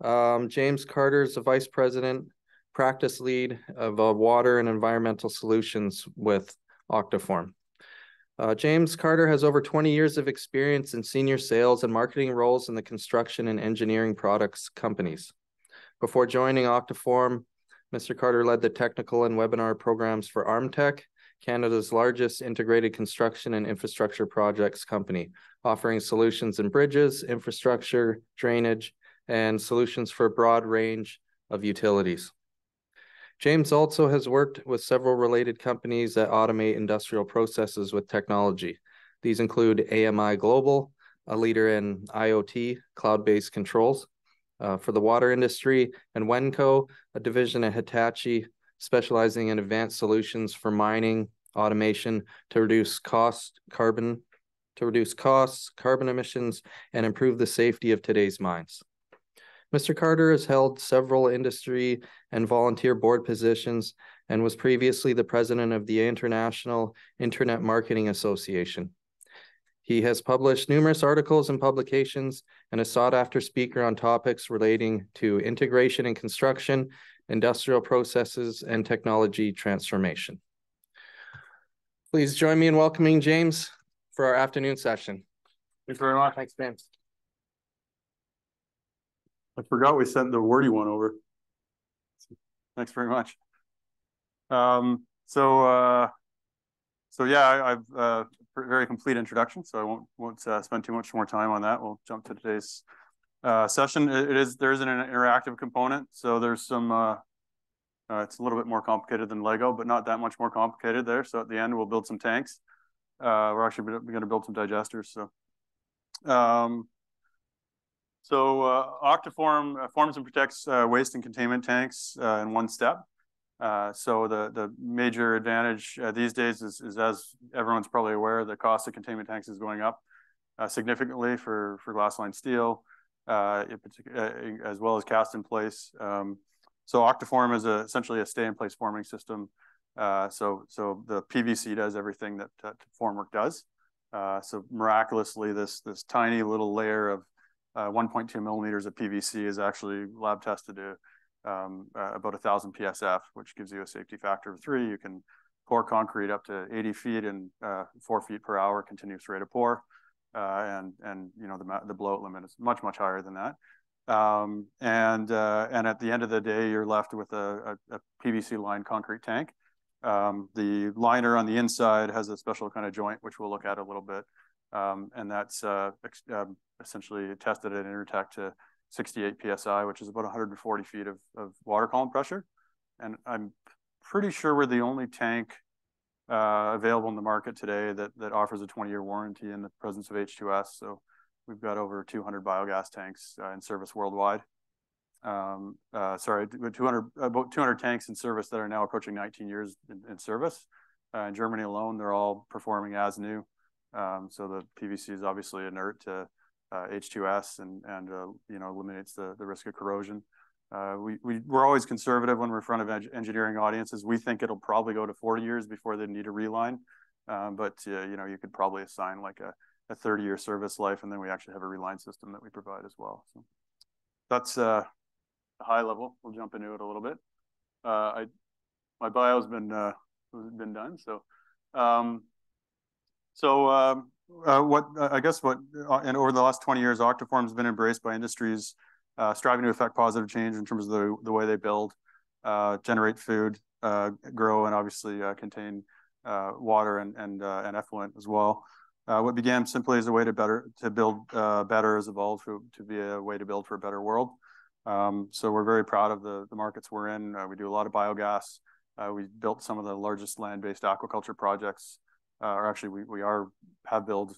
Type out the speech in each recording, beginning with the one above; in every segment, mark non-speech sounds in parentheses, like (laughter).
Um, James Carter is the Vice President, Practice Lead of uh, Water and Environmental Solutions with Octaform. Uh, James Carter has over 20 years of experience in senior sales and marketing roles in the construction and engineering products companies. Before joining Octaform, Mr. Carter led the technical and webinar programs for Armtec, Canada's largest integrated construction and infrastructure projects company, offering solutions in bridges, infrastructure, drainage, and solutions for a broad range of utilities. James also has worked with several related companies that automate industrial processes with technology. These include AMI Global, a leader in IoT cloud-based controls uh, for the water industry, and Wenco, a division of Hitachi specializing in advanced solutions for mining, automation to reduce cost, carbon, to reduce costs, carbon emissions, and improve the safety of today's mines. Mr. Carter has held several industry and volunteer board positions and was previously the president of the International Internet Marketing Association. He has published numerous articles and publications and a sought after speaker on topics relating to integration and construction, industrial processes, and technology transformation. Please join me in welcoming James for our afternoon session. Thanks very much. Thanks, James. I forgot we sent the wordy one over. Thanks very much. Um, so, uh, so yeah, I, have uh, very complete introduction, so I won't won't uh, spend too much more time on that. We'll jump to today's uh, session. It, it is there is an interactive component, so there's some. Uh, uh, it's a little bit more complicated than Lego, but not that much more complicated there. So at the end, we'll build some tanks. Uh, we're actually going to build some digesters. So, um, so uh, Octaform uh, forms and protects uh, waste and containment tanks uh, in one step. Uh, so the the major advantage these days is, is, as everyone's probably aware, the cost of containment tanks is going up significantly for for glass line steel, as well as cast in place. Um, so Octaform is a, essentially a stay in place forming system. so so the PVC does everything that, that formwork does. so miraculously, this this tiny little layer of uh, 1.2 millimeters of PVC is actually lab tested to um, uh, about 1,000 PSF, which gives you a safety factor of three. You can pour concrete up to 80 feet and uh, four feet per hour continuous rate of pour. Uh, and and you know the the blowout limit is much much higher than that. Um, and uh, and at the end of the day, you're left with a, a, a PVC lined concrete tank. Um, the liner on the inside has a special kind of joint, which we'll look at a little bit. Um, and that's uh, um, essentially tested at Intertek to 68 psi, which is about 140 feet of, of water column pressure. And I'm pretty sure we're the only tank uh, available in the market today that that offers a 20-year warranty in the presence of H2S. So we've got over 200 biogas tanks uh, in service worldwide. Um, uh, sorry, 200 about 200 tanks in service that are now approaching 19 years in, in service. Uh, in Germany alone, they're all performing as new. Um, so the PVC is obviously inert to uh, H2S and and uh, you know eliminates the the risk of corrosion. Uh, we we we're always conservative when we're in front of engineering audiences. We think it'll probably go to 40 years before they need a reline, um, but uh, you know you could probably assign like a a 30 year service life, and then we actually have a reline system that we provide as well. So that's uh, a high level. We'll jump into it a little bit. Uh, I my bio's been uh, been done, so um, so um, uh, what I guess what uh, and over the last 20 years, Octaform has been embraced by industries uh, striving to affect positive change in terms of the, the way they build, uh, generate food, uh, grow, and obviously uh, contain water and and, and effluent as well. what began simply as a way to better to build better has evolved to, to be a way to build for a better world. Um, so we're very proud of the, the markets we're in. we do a lot of biogas. we built some of the largest land-based aquaculture projects uh, or actually we, we are have built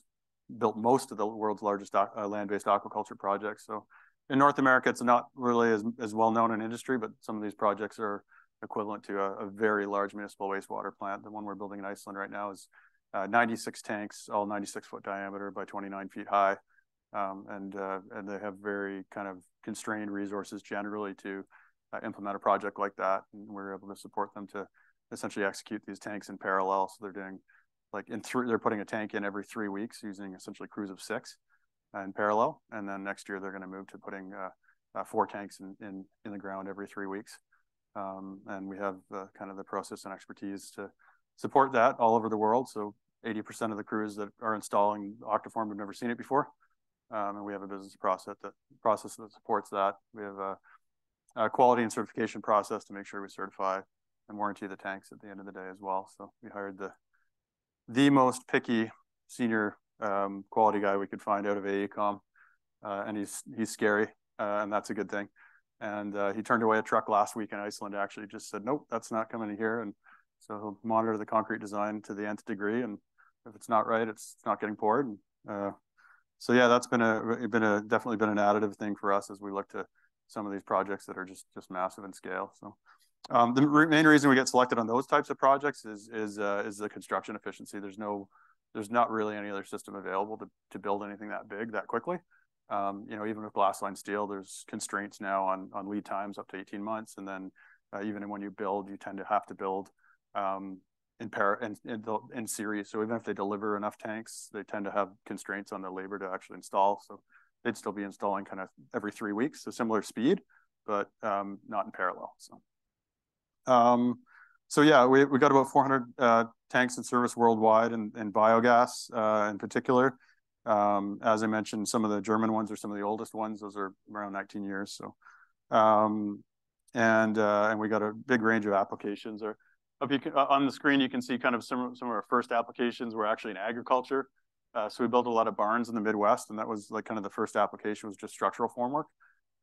built most of the world's largest uh, land-based aquaculture projects. So in North America, it's not really as, as well known in industry, but some of these projects are equivalent to a, a very large municipal wastewater plant. The one we're building in Iceland right now is uh, 96 tanks, all 96 foot diameter by 29 feet high. Um, and uh, and they have very kind of constrained resources generally to uh, implement a project like that. And we're able to support them to essentially execute these tanks in parallel. So they're doing like in three, they're putting a tank in every three weeks using essentially crews of six in parallel. And then next year they're going to move to putting uh, uh, four tanks in, in, in the ground every three weeks. Um, and we have uh, kind of the process and expertise to support that all over the world. So 80% of the crews that are installing Octaform have never seen it before. Um, and we have a business process that process that supports that. We have a, a, quality and certification process to make sure we certify and warranty the tanks at the end of the day as well. So we hired the the most picky senior um, quality guy we could find out of AECOM, uh, and he's he's scary, uh, and that's a good thing. And uh, he turned away a truck last week in Iceland. Actually, just said, "Nope, that's not coming here." And so he'll monitor the concrete design to the nth degree, and if it's not right, it's not getting poured. And, uh, so yeah, that's been a been a definitely been an additive thing for us as we look to some of these projects that are just just massive in scale. So um, the main reason we get selected on those types of projects is is uh, is the construction efficiency. There's no there's not really any other system available to to build anything that big that quickly. Um, you know, even with glass line steel, there's constraints now on on lead times up to 18 months, and then uh, even when you build, you tend to have to build um, in pair in, in, in series. So even if they deliver enough tanks, they tend to have constraints on the labor to actually install. So they'd still be installing kind of every three weeks, a similar speed, but um, not in parallel. So, um, so yeah, we we got about 400 uh, tanks in service worldwide, and, and biogas uh, in particular. Um, as I mentioned, some of the German ones are some of the oldest ones. Those are around 19 years. So, um, and uh, and we got a big range of applications. Or can, uh, on the screen, you can see kind of some some of our first applications were actually in agriculture. Uh, so we built a lot of barns in the Midwest, and that was like kind of the first application was just structural formwork.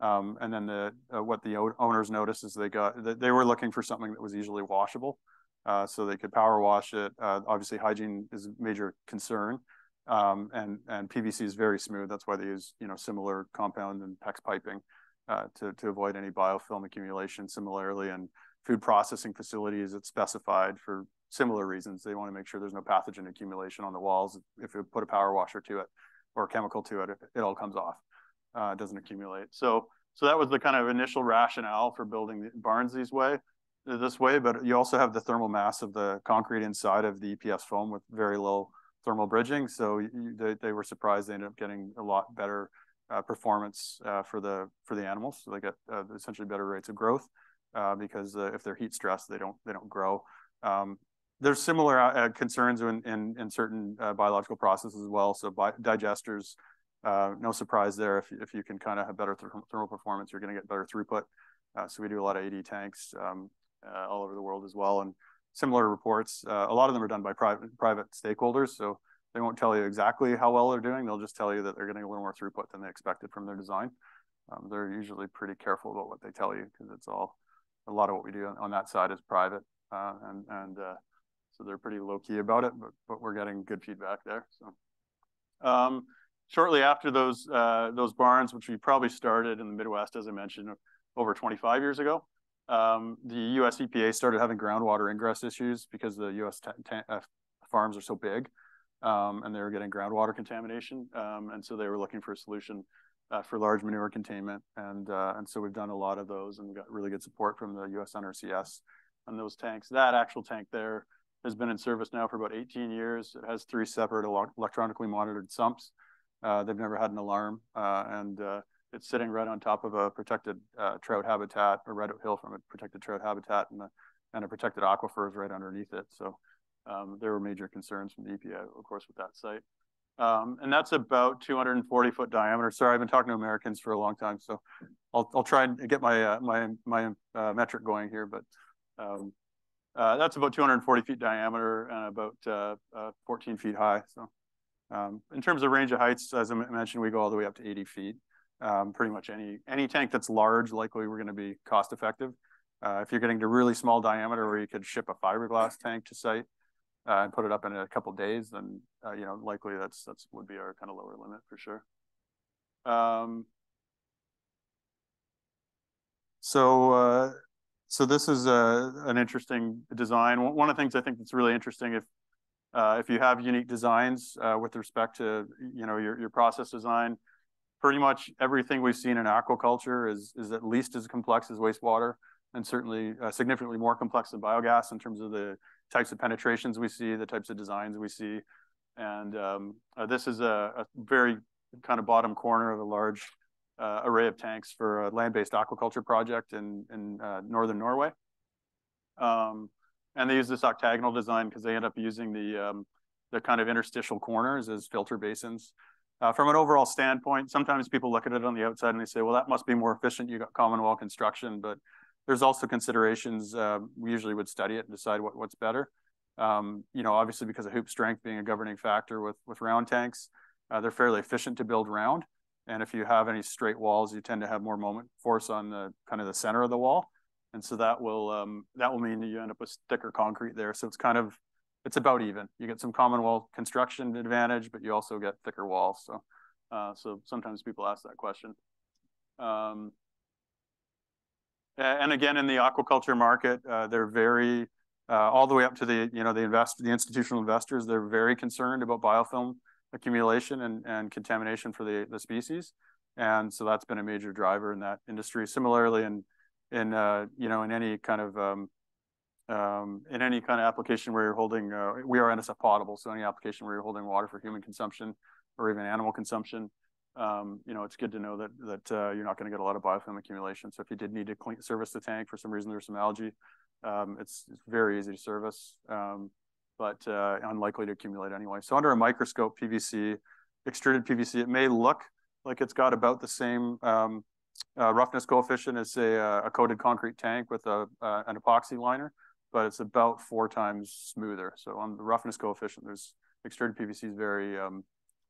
Um, and then the uh, what the owners noticed is they got they were looking for something that was easily washable, uh, so they could power wash it. Uh, obviously, hygiene is a major concern, um, and and PVC is very smooth. That's why they use you know similar compound and PEX piping uh, to to avoid any biofilm accumulation. Similarly, and food processing facilities, it's specified for similar reasons. They want to make sure there's no pathogen accumulation on the walls. If you put a power washer to it or a chemical to it, it all comes off uh, doesn't accumulate. So, so that was the kind of initial rationale for building barns these way, this way. But you also have the thermal mass of the concrete inside of the EPS foam with very low thermal bridging. So you, they, they were surprised they ended up getting a lot better uh, performance uh, for the for the animals. So they get uh, essentially better rates of growth uh, because uh, if they're heat stressed, they don't they don't grow. Um, there's similar concerns in, in, in certain biological processes as well. So digesters uh, no surprise there. If, if you can kind of have better thermal performance, you're going to get better throughput. Uh, so we do a lot of AD tanks um, uh, all over the world as well. And similar reports, uh, a lot of them are done by private private stakeholders. So they won't tell you exactly how well they're doing. They'll just tell you that they're getting a little more throughput than they expected from their design. Um, they're usually pretty careful about what they tell you because it's all a lot of what we do on, that side is private, uh, and uh, so they're pretty low key about it. But we're getting good feedback there. So. Shortly after those uh, those barns, which we probably started in the Midwest, as I mentioned, over 25 years ago, um, the U.S. EPA started having groundwater ingress issues because the U.S. Uh, farms are so big, um, and they were getting groundwater contamination, um, and so they were looking for a solution uh, for large manure containment, and uh, and so we've done a lot of those, and we got really good support from the U.S. NRCS on those tanks. That actual tank there has been in service now for about 18 years. It has three separate electronically monitored sumps. Uh, they've never had an alarm, uh, and uh, it's sitting right on top of a protected uh, trout habitat, a red hill from a protected trout habitat, and a, and a protected aquifer is right underneath it. So um, there were major concerns from the EPA, of course, with that site. Um, and that's about 240 foot diameter. Sorry, I've been talking to Americans for a long time, so I'll, I'll try and get my uh, my my uh, metric going here. But um, that's about 240 feet diameter and about 14 feet high. So um, in terms of range of heights, as I mentioned, we go all the way up to 80 feet. Um, pretty much any any tank that's large, likely we're going to be cost effective. Uh, if you're getting to really small diameter where you could ship a fiberglass tank to site uh, and put it up in a couple days, then uh, you know likely that's that's would be our kind of lower limit for sure. Um, so uh, so this is a, uh, an interesting design. One of the things I think that's really interesting, if if you have unique designs uh, with respect to you know your, your process design, pretty much everything we've seen in aquaculture is is at least as complex as wastewater, and certainly uh, significantly more complex than biogas in terms of the types of penetrations we see, the types of designs we see, and um, uh, this is a, a, very kind of bottom corner of a large uh, array of tanks for a land-based aquaculture project in in uh, northern Norway. Um, and they use this octagonal design because they end up using the um, the kind of interstitial corners as filter basins. Uh, from an overall standpoint, sometimes people look at it on the outside and they say, well, that must be more efficient. You got common wall construction, but there's also considerations. Uh, we usually would study it and decide what, what's better. Um, you know, obviously because of hoop strength being a governing factor with, with round tanks, uh, they're fairly efficient to build round. And if you have any straight walls, you tend to have more moment force on the kind of the center of the wall. And so that will um, that will mean you end up with thicker concrete there. So it's kind of it's about even. You get some common wall construction advantage, but you also get thicker walls. So uh, so sometimes people ask that question. Um, and again, in the aquaculture market, uh, they're very uh, all the way up to the you know the invest the institutional investors. They're very concerned about biofilm accumulation and, and contamination for the, the species. And so that's been a major driver in that industry. Similarly, in in uh, you know in any kind of um, um, in any kind of application where you're holding, uh, we are NSF potable, so any application where you're holding water for human consumption or even animal consumption, um, you know, it's good to know that that uh, you're not going to get a lot of biofilm accumulation. So if you did need to clean, service the tank for some reason, there's some algae, um, it's, it's, very easy to service, um, but uh, unlikely to accumulate anyway. So under a microscope, PVC, extruded PVC, it may look like it's got about the same um, uh, roughness coefficient is a, a, coated concrete tank with a, uh, an epoxy liner, but it's about four times smoother. So on the roughness coefficient, there's extruded PVC is very um,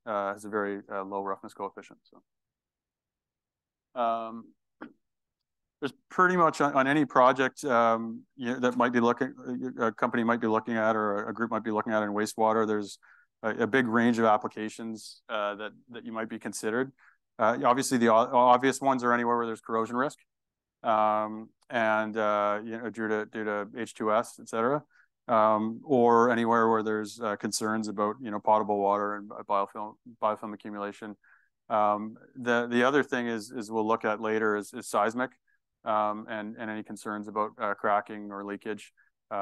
uh, has a very uh, low roughness coefficient. So um, there's pretty much on, on any project um, you know, that might be looking a company might be looking at or a group might be looking at in wastewater. There's a, a big range of applications uh, that that you might be considered. Uh, obviously, the obvious ones are anywhere where there's corrosion risk, um, and uh, you know, due to due to H2S, et cetera, um, or anywhere where there's uh, concerns about you know potable water and biofilm biofilm accumulation. Um, the the other thing is is we'll look at later is, is seismic, and any concerns about cracking or leakage.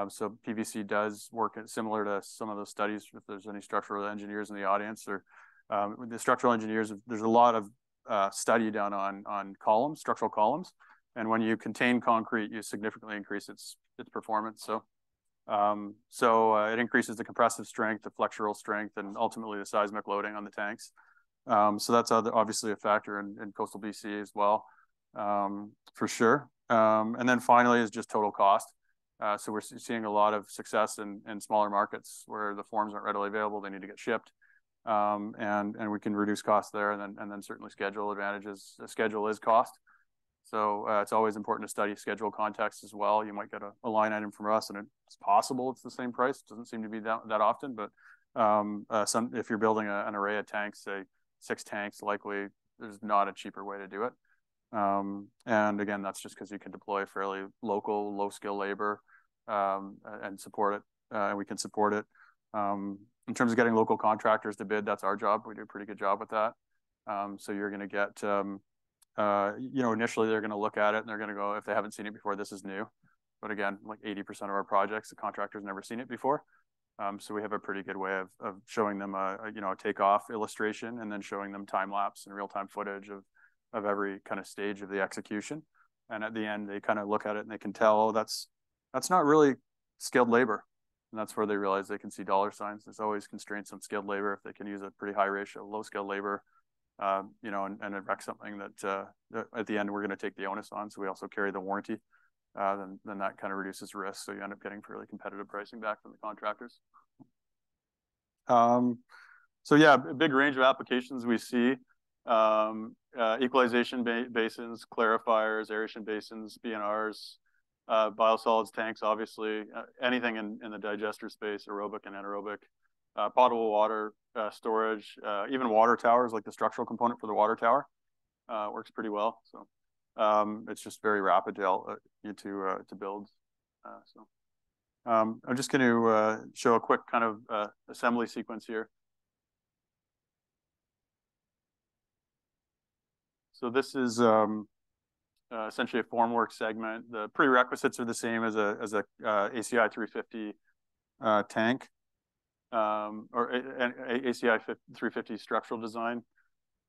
So PVC does work similar to some of those studies. If there's any structural engineers in the audience, or the structural engineers, there's a lot of uh, study done on on columns, structural columns, and when you contain concrete, you significantly increase its its performance. So, um, so uh, it increases the compressive strength, the flexural strength, and ultimately the seismic loading on the tanks. Um, so that's other, obviously a factor in, in coastal BC as well, um, for sure. Um, and then finally is just total cost. Uh, so we're seeing a lot of success in, in smaller markets where the forms aren't readily available; they need to get shipped um, and and we can reduce costs there, and then and then certainly schedule advantages. Schedule is cost, so uh, it's always important to study schedule context as well. You might get a, line item from us, and it's possible it's the same price. Doesn't seem to be that, that often, but um, uh, some if you're building an array of tanks, say six tanks, likely there's not a cheaper way to do it. Um, and again, that's just because you can deploy fairly local, low skill labor um, and support it. Uh, and we can support it. In terms of getting local contractors to bid, that's our job. We do a pretty good job with that. Um, so you're going to get, um, uh, you know, initially they're going to look at it and they're going to go, if they haven't seen it before, this is new. But again, like 80% of our projects, the contractor's never seen it before. Um, so we have a pretty good way of, of showing them a, a, you know, a takeoff illustration and then showing them time lapse and real time footage of, of every kind of stage of the execution. And at the end, they kind of look at it and they can tell, oh, that's, that's not really skilled labor. And that's where they realize they can see dollar signs. There's always constraints on skilled labor. If they can use a pretty high ratio of low skilled labor, uh, you know, and, and wreck something that, uh, at the end we're going to take the onus on. So we also carry the warranty. Uh, then then that kind of reduces risk. So you end up getting fairly competitive pricing back from the contractors. Um, so yeah, a big range of applications we see. Um, uh, equalization ba basins, clarifiers, aeration basins, BNRs, uh, biosolids tanks, obviously, uh, anything in, in the digester space, aerobic and anaerobic, uh, potable water uh, storage, uh, even water towers, like the structural component for the water tower, uh, works pretty well. So um, it's just very rapid to to to build. so um, I'm just going to show a quick kind of assembly sequence here. So this is um, uh, essentially a formwork segment. The prerequisites are the same as a as a uh, ACI 350 uh, tank um, or a, a, ACI 350 structural design.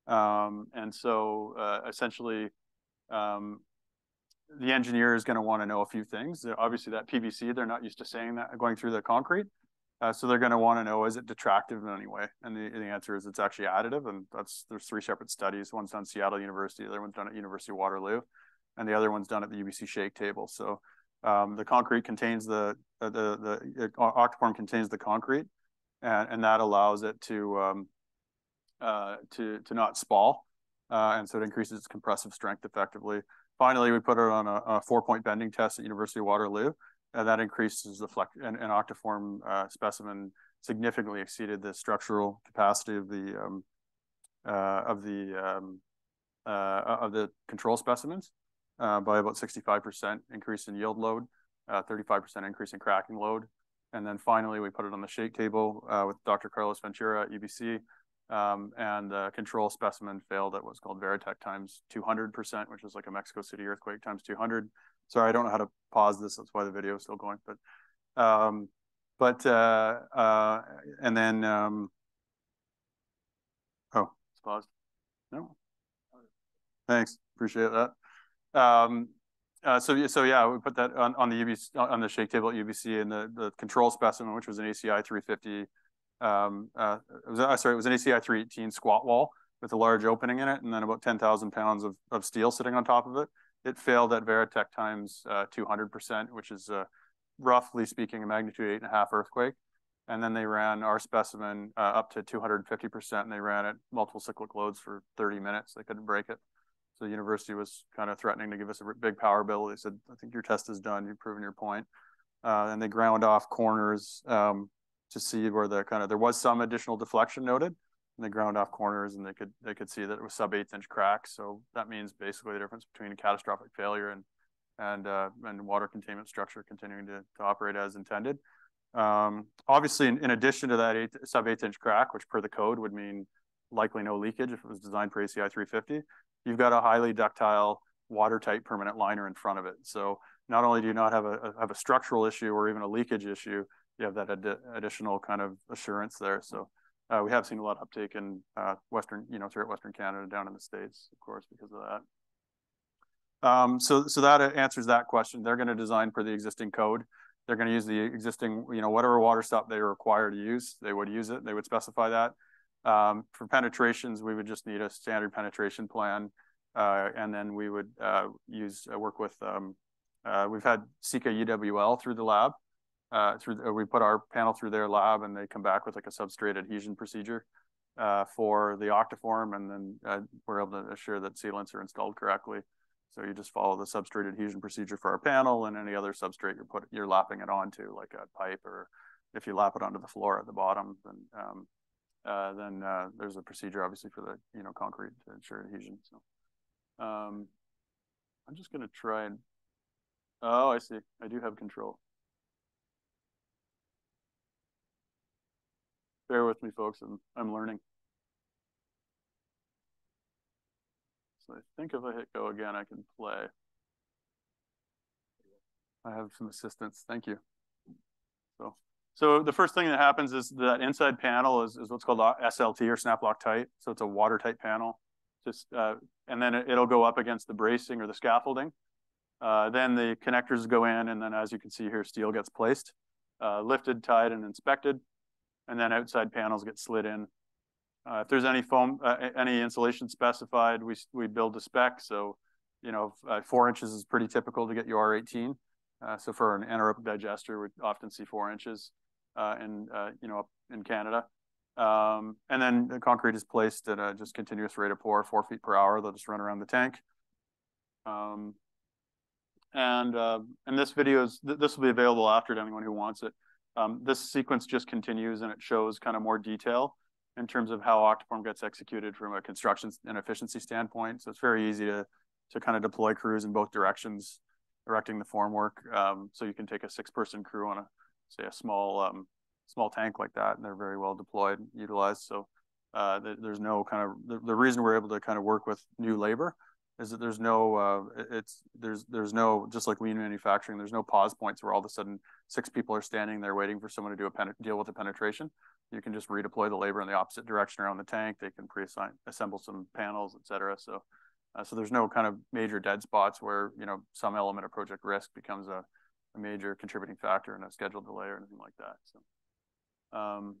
Um, and so uh, essentially, um, the engineer is going to want to know a few things. Obviously, that PVC, they're not used to saying that going through the concrete. Uh, so they're going to want to know, is it detractive in any way? And the, the answer is it's actually additive. And that's, there's three separate studies. One's done at Seattle University, the other one's done at University of Waterloo, and the other one's done at the UBC shake table. So um, the concrete contains the, uh, the, the, the octaform contains the concrete and, and that allows it to, um, uh, to, to not spall. Uh, and so it increases its compressive strength effectively. Finally, we put it on a, a four-point bending test at University of Waterloo, and that increases the flex and, and octaform uh, specimen significantly exceeded the structural capacity of the um, uh, of the um, uh, of the control specimens uh, by about 65% increase in yield load, 35% uh, increase in cracking load, and then finally we put it on the shake table uh, with Dr. Carlos Ventura at UBC, um, and the control specimen failed at what's called Veritech times 200%, which is like a Mexico City earthquake times 200. Sorry, I don't know how to pause this. That's why the video is still going. But, um, but uh, uh, and then, um, oh, it's paused. No. Thanks, appreciate that. Um, uh, so so yeah, we put that on, on the UBC on the shake table at UBC, and the the control specimen, which was an ACI 350. Um, uh, it was, uh, sorry, it was an ACI 318 squat wall with a large opening in it, and then about 10,000 pounds of, of steel sitting on top of it it failed at Veritech times uh, 200%, which is uh, roughly speaking a magnitude eight and a half earthquake. And then they ran our specimen uh, up to 250%, and they ran it multiple cyclic loads for 30 minutes. They couldn't break it. So the university was kind of threatening to give us a big power bill. They said, I think your test is done. You've proven your point. Uh, and they ground off corners um, to see where the kind of, there was some additional deflection noted, and they ground off corners and they could they could see that it was sub eighth inch cracks. So that means basically the difference between a catastrophic failure and and uh, and water containment structure continuing to, to operate as intended. Um, obviously, in, in, addition to that eight, sub eighth inch crack, which per the code would mean likely no leakage if it was designed for ACI 350, you've got a highly ductile, watertight permanent liner in front of it. So not only do you not have a have a structural issue or even a leakage issue, you have that ad additional kind of assurance there. So uh, we have seen a lot of uptake in uh, Western, you know, throughout Western Canada, down in the States, of course, because of that. Um, so, so that answers that question. They're going to design for the existing code. They're going to use the existing, you know, whatever water stop they require to use, they would use it. They would specify that. Um, for penetrations, we would just need a standard penetration plan, uh, and then we would uh, use uh, work with. Um, we've had Sika UWL through the lab, through we put our panel through their lab and they come back with like a substrate adhesion procedure for the octaform and then we're able to assure that sealants are installed correctly. So you just follow the substrate adhesion procedure for our panel and any other substrate you're put you're lapping it onto like a pipe or if you lap it onto the floor at the bottom then um, uh, then uh, there's a procedure obviously for the you know concrete to ensure adhesion. So um, I'm just gonna try and oh I see I do have control. bear with me, folks. I'm, I'm learning. So I think if I hit go again, I can play. I have some assistance. Thank you. So, so the first thing that happens is that inside panel is, is what's called SLT or snap lock tight. So it's a watertight panel. Just uh, and then it, will go up against the bracing or the scaffolding. Uh, then the connectors go in, and then as you can see here, steel gets placed, uh, lifted, tied, and inspected and then outside panels get slid in. Uh, if there's any foam, uh, any insulation specified, we we build a spec. So, you know, uh, four inches is pretty typical to get your R18. Uh, so for an anaerobic digester, we often see four inches in uh, you know in Canada. Um, and then the concrete is placed at a just continuous rate of pour, four feet per hour. They'll just run around the tank. Um, and and this video is th this will be available after to anyone who wants it. Um, this sequence just continues and it shows kind of more detail in terms of how Octaform gets executed from a construction and efficiency standpoint. So it's very easy to, to kind of deploy crews in both directions, erecting the formwork. Um, so you can take a six person crew on a, say a small, um, small tank like that, and they're very well deployed, utilized. So uh, there's no kind of, the, the reason we're able to kind of work with new labor is that there's no uh, it's there's there's no just like lean manufacturing there's no pause points where all of a sudden six people are standing there waiting for someone to do a deal with a penetration you can just redeploy the labor in the opposite direction around the tank. They can pre-assign, assemble some panels, et cetera. So, uh, so there's no kind of major dead spots where, you know, some element of project risk becomes a, a major contributing factor in a schedule delay or anything like that. So, um,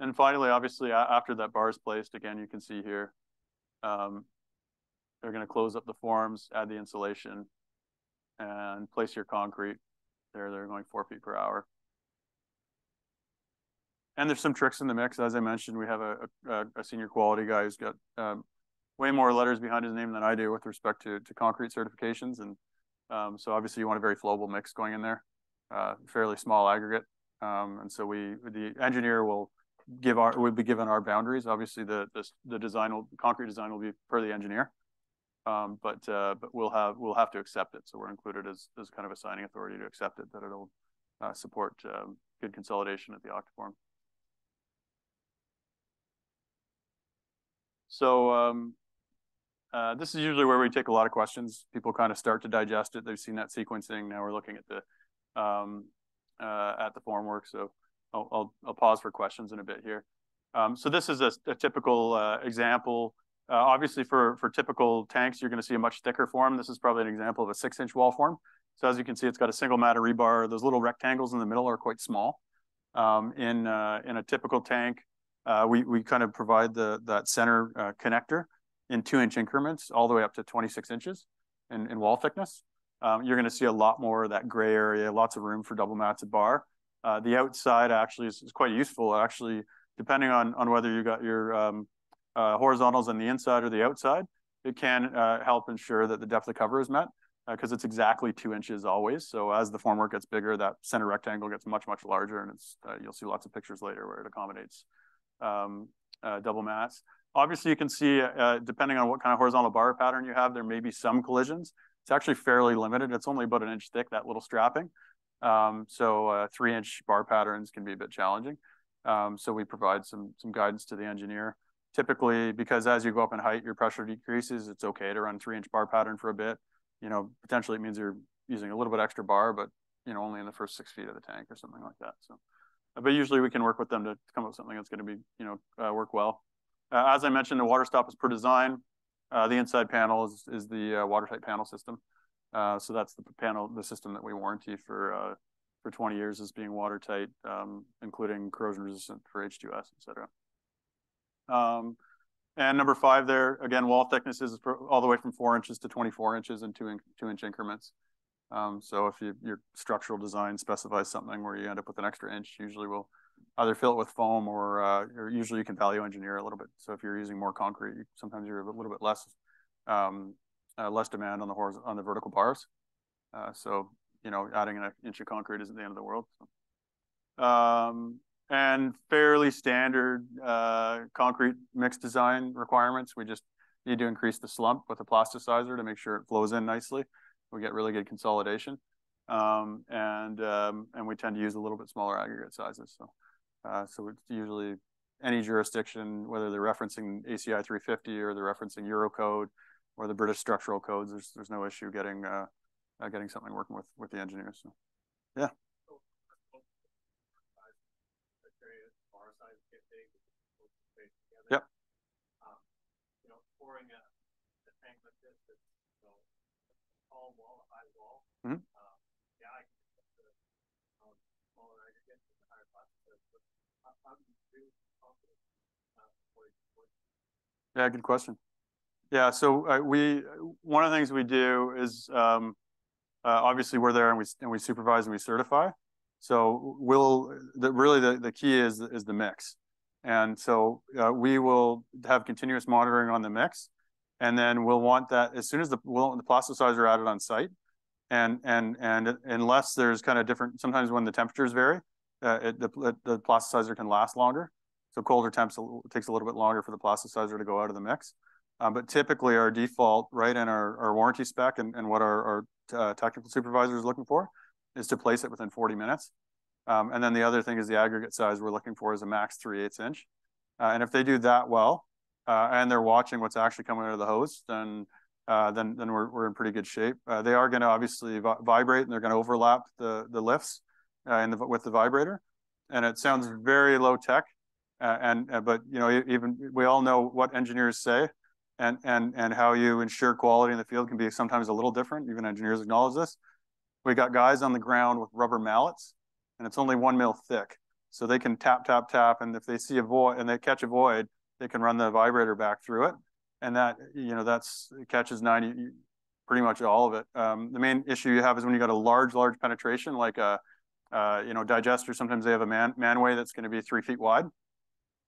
and finally, obviously, after that bar is placed, again, you can see here, um, they're going to close up the forms, add the insulation, and place your concrete. There, they're going four feet per hour. And there's some tricks in the mix. As I mentioned, we have a, a, a senior quality guy who's got um, way more letters behind his name than I do with respect to, to concrete certifications. And um, so obviously you want a very flowable mix going in there, uh, fairly small aggregate. Um, and so we, the engineer will give our, will be given our boundaries. Obviously the, the, the design will, concrete design will be per the engineer. Um, but uh, but we'll have we'll have to accept it. So we're included as as kind of a signing authority to accept it that it'll uh, support um, good consolidation at the octaform. So um, uh, this is usually where we take a lot of questions. People kind of start to digest it. They've seen that sequencing. Now we're looking at the um, uh, at the formwork. So I'll, I'll, I'll pause for questions in a bit here. Um, so this is a, a typical uh, example. Uh, obviously, for for typical tanks, you're going to see a much thicker form. This is probably an example of a six-inch wall form. So as you can see, it's got a single matter rebar. Those little rectangles in the middle are quite small. Um, in uh, in a typical tank, we, we kind of provide the, that center connector in two inch increments all the way up to 26 inches in, in wall thickness. Um, you're going to see a lot more of that gray area, lots of room for double mats at bar. Uh, the outside actually is, is, quite useful. Actually, depending on, on whether you got your um, uh, horizontals on the inside or the outside, it can uh, help ensure that the depth of cover is met because uh, it's exactly two inches always. So as the formwork gets bigger, that center rectangle gets much, much larger, and it's you'll see lots of pictures later where it accommodates um, uh, double mats. Obviously, you can see, uh, depending on what kind of horizontal bar pattern you have, there may be some collisions. It's actually fairly limited. It's only about an inch thick, that little strapping. Um, so uh, three inch bar patterns can be a bit challenging. Um, so we provide some, some guidance to the engineer. Typically, because as you go up in height, your pressure decreases, it's okay to run three inch bar pattern for a bit. You know, potentially it means you're using a little bit extra bar, but you know, only in the first six feet of the tank or something like that. So but usually we can work with them to come up with something that's going to be, you know, uh, work well. Uh, as I mentioned, the water stop is per design. Uh, the inside panel is, is the uh, watertight panel system. So that's the panel, the system that we warranty for for 20 years as being watertight, um, including corrosion resistant for H2S, et cetera. Um, and number five there, again, wall thicknesses is all the way from four inches to 24 inches in two, in, two inch increments. Um, so if you, your structural design specifies something where you end up with an extra inch, usually we'll either fill it with foam or, uh, or usually you can value engineer a little bit. So if you're using more concrete, you, sometimes you're a little bit less um, uh, less demand on the horizontal on the vertical bars. Uh, so you know, adding an inch of concrete isn't the end of the world. So. Um, and fairly standard uh, concrete mix design requirements. We just need to increase the slump with a plasticizer to make sure it flows in nicely we get really good consolidation. Um, and um, and we tend to use a little bit smaller aggregate sizes. So uh, so it's usually any jurisdiction, whether they're referencing ACI 350 or they're referencing Eurocode or the British structural codes, there's there's no issue getting uh, uh, getting something working with with the engineers. So yeah. Yep. Mm -hmm. uh, yeah, I can the um, smaller aggregates and the higher but how, how do you do confidence uh, Yeah, good question. Yeah, so uh, we one of the things we do is um, uh, obviously we're there and we and we supervise and we certify. So we'll the, really the, the key is is the mix, and so uh, we will have continuous monitoring on the mix, and then we'll want that as soon as the we'll the plasticizer added on site. And and and unless there's kind of different, sometimes when the temperatures vary, uh, it, the the plasticizer can last longer. So colder temps takes a little bit longer for the plasticizer to go out of the mix. Um, but typically our default, right in our, our warranty spec and, and what our, our uh, technical supervisor is looking for is to place it within 40 minutes. Um, and then the other thing is the aggregate size we're looking for is a max 3 8 inch. Uh, and if they do that well, uh, and they're watching what's actually coming out of the hose, then uh, then then we're we're in pretty good shape. Uh, they are going to obviously vi vibrate and they're going to overlap the the lifts in the, with the vibrator. and it sounds very low tech. Uh, and uh, but you know even we all know what engineers say, and and and how you ensure quality in the field can be sometimes a little different. Even engineers acknowledge this. We got guys on the ground with rubber mallets, and it's only one mil thick, so they can tap tap tap, and if they see a void and they catch a void, they can run the vibrator back through it, and that you know that's catches ninety pretty much all of it. Um, the main issue you have is when you got a large large penetration like a uh, you know, digester, sometimes they have a man manway that's going to be three feet wide.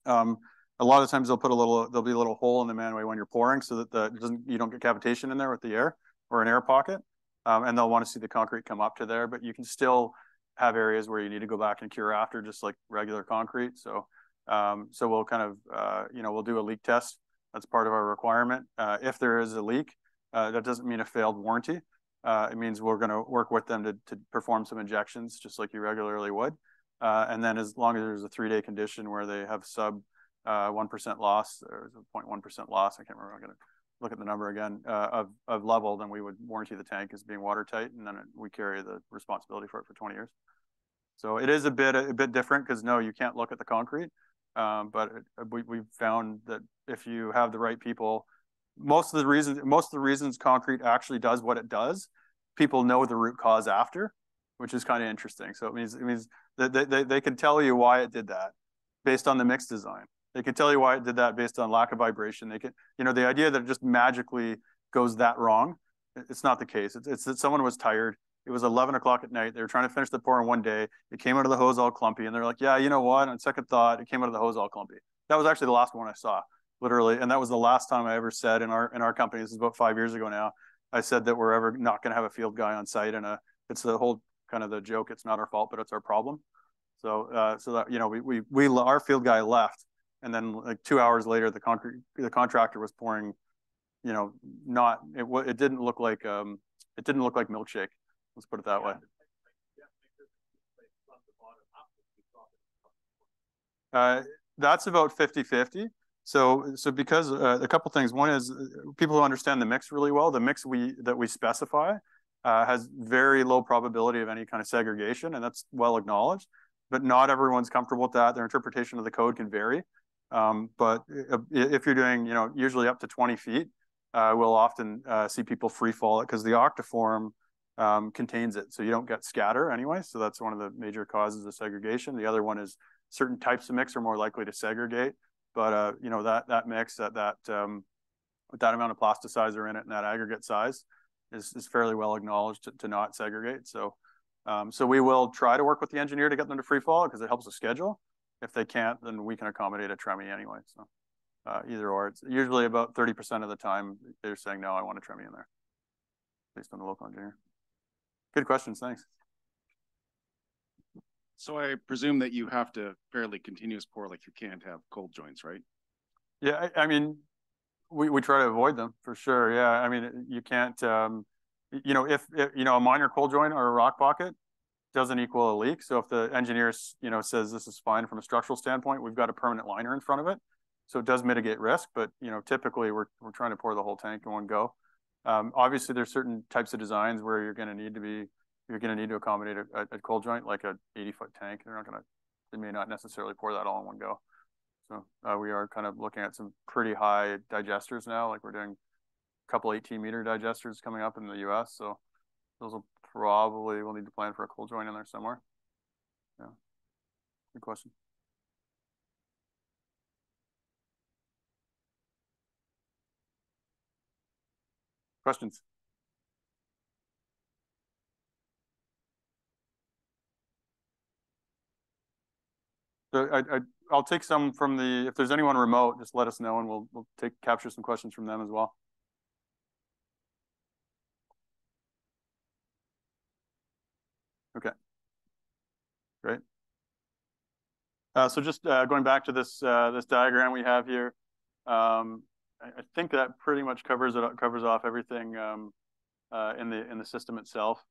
Um, a lot of times they'll put a little, there'll be a little hole in the manway when you're pouring so that the doesn't you don't get cavitation in there with the air or an air pocket. Um, and they'll want to see the concrete come up to there, but you can still have areas where you need to go back and cure after, just like regular concrete. So, um, so we'll kind of, uh, you know, we'll do a leak test. That's part of our requirement. Uh, if there is a leak, uh, that doesn't mean a failed warranty. Uh, it means we're going to work with them to, to perform some injections just like you regularly would. Uh, and then as long as there's a three-day condition where they have sub uh, 1% loss or 0.1% loss, I can't remember, I'm to look at the number again, uh, of, of level, then we would warranty the tank as being watertight, and then it, we carry the responsibility for it for 20 years. So it is a bit a bit different because no, you can't look at the concrete, um, but it, we we've found that if you have the right people most of the reasons most of the reasons concrete actually does what it does people know the root cause after which is kind of interesting. So it means it means they, they, they can tell you why it did that based on the mix design they can tell you why it did that based on lack of vibration they can you know the idea that it just magically goes that wrong it's not the case it's, it's that someone was tired it was 11 o'clock at night they were trying to finish the pour in one day it came out of the hose all clumpy and they're like yeah you know what on second thought it came out of the hose all clumpy that was actually the last one i saw literally. And that was the last time I ever said in our in our company. This is about five years ago now. I said that we're ever not going to have a field guy on site, and a it's the whole kind of the joke. It's not our fault, but it's our problem. So uh, so that you know we we we our field guy left, and then like two hours later, the concrete the contractor was pouring, you know, not it it didn't look like um it didn't look like milkshake. Let's put it that way. Uh, that's about 50 50. So, so because uh, a couple things. One is uh, people who understand the mix really well. The mix we that we specify uh, has very low probability of any kind of segregation, and that's well acknowledged. But not everyone's comfortable with that. Their interpretation of the code can vary. Um, but if you're doing, you know, usually up to 20 feet, uh, we'll often uh, see people free fall it because the octaform um, contains it, so you don't get scatter anyway. So that's one of the major causes of segregation. The other one is certain types of mix are more likely to segregate. But uh, you know that that mix that that um, with that amount of plasticizer in it and that aggregate size is is fairly well acknowledged to, to not segregate. So um, so we will try to work with the engineer to get them to free fall because it helps the schedule. If they can't, then we can accommodate a tremie anyway. So uh, either or. It's usually about 30% of the time they're saying, no, I want a tremie in there based on the local engineer. Good questions. Thanks. So I presume that you have to fairly continuous pour, like you can't have cold joints, right? Yeah, I, I mean, we, we try to avoid them for sure. Yeah, I mean, you can't, um, you know, if, if, you know, a minor cold joint or a rock pocket doesn't equal a leak. So if the engineer, you know, says this is fine from a structural standpoint, we've got a permanent liner in front of it. So it does mitigate risk, but, you know, typically we're, we're trying to pour the whole tank in one go. Um, obviously, there's certain types of designs where you're going to need to be you're going to need to accommodate a, a, cold joint like a 80 foot tank. They're not going to, they may not necessarily pour that all in one go. So uh, we are kind of looking at some pretty high digesters now. Like we're doing a couple 18 meter digesters coming up in the US. So those will probably, we'll need to plan for a cold joint in there somewhere. Yeah. Good question. Questions? So I, I, I'll take some from the, if there's anyone remote, just let us know and we'll, we'll take, capture some questions from them as well. Okay. Great. Uh, so just uh, going back to this uh, this diagram we have here, um, I, think that pretty much covers it covers off everything um, uh, in the in the system itself.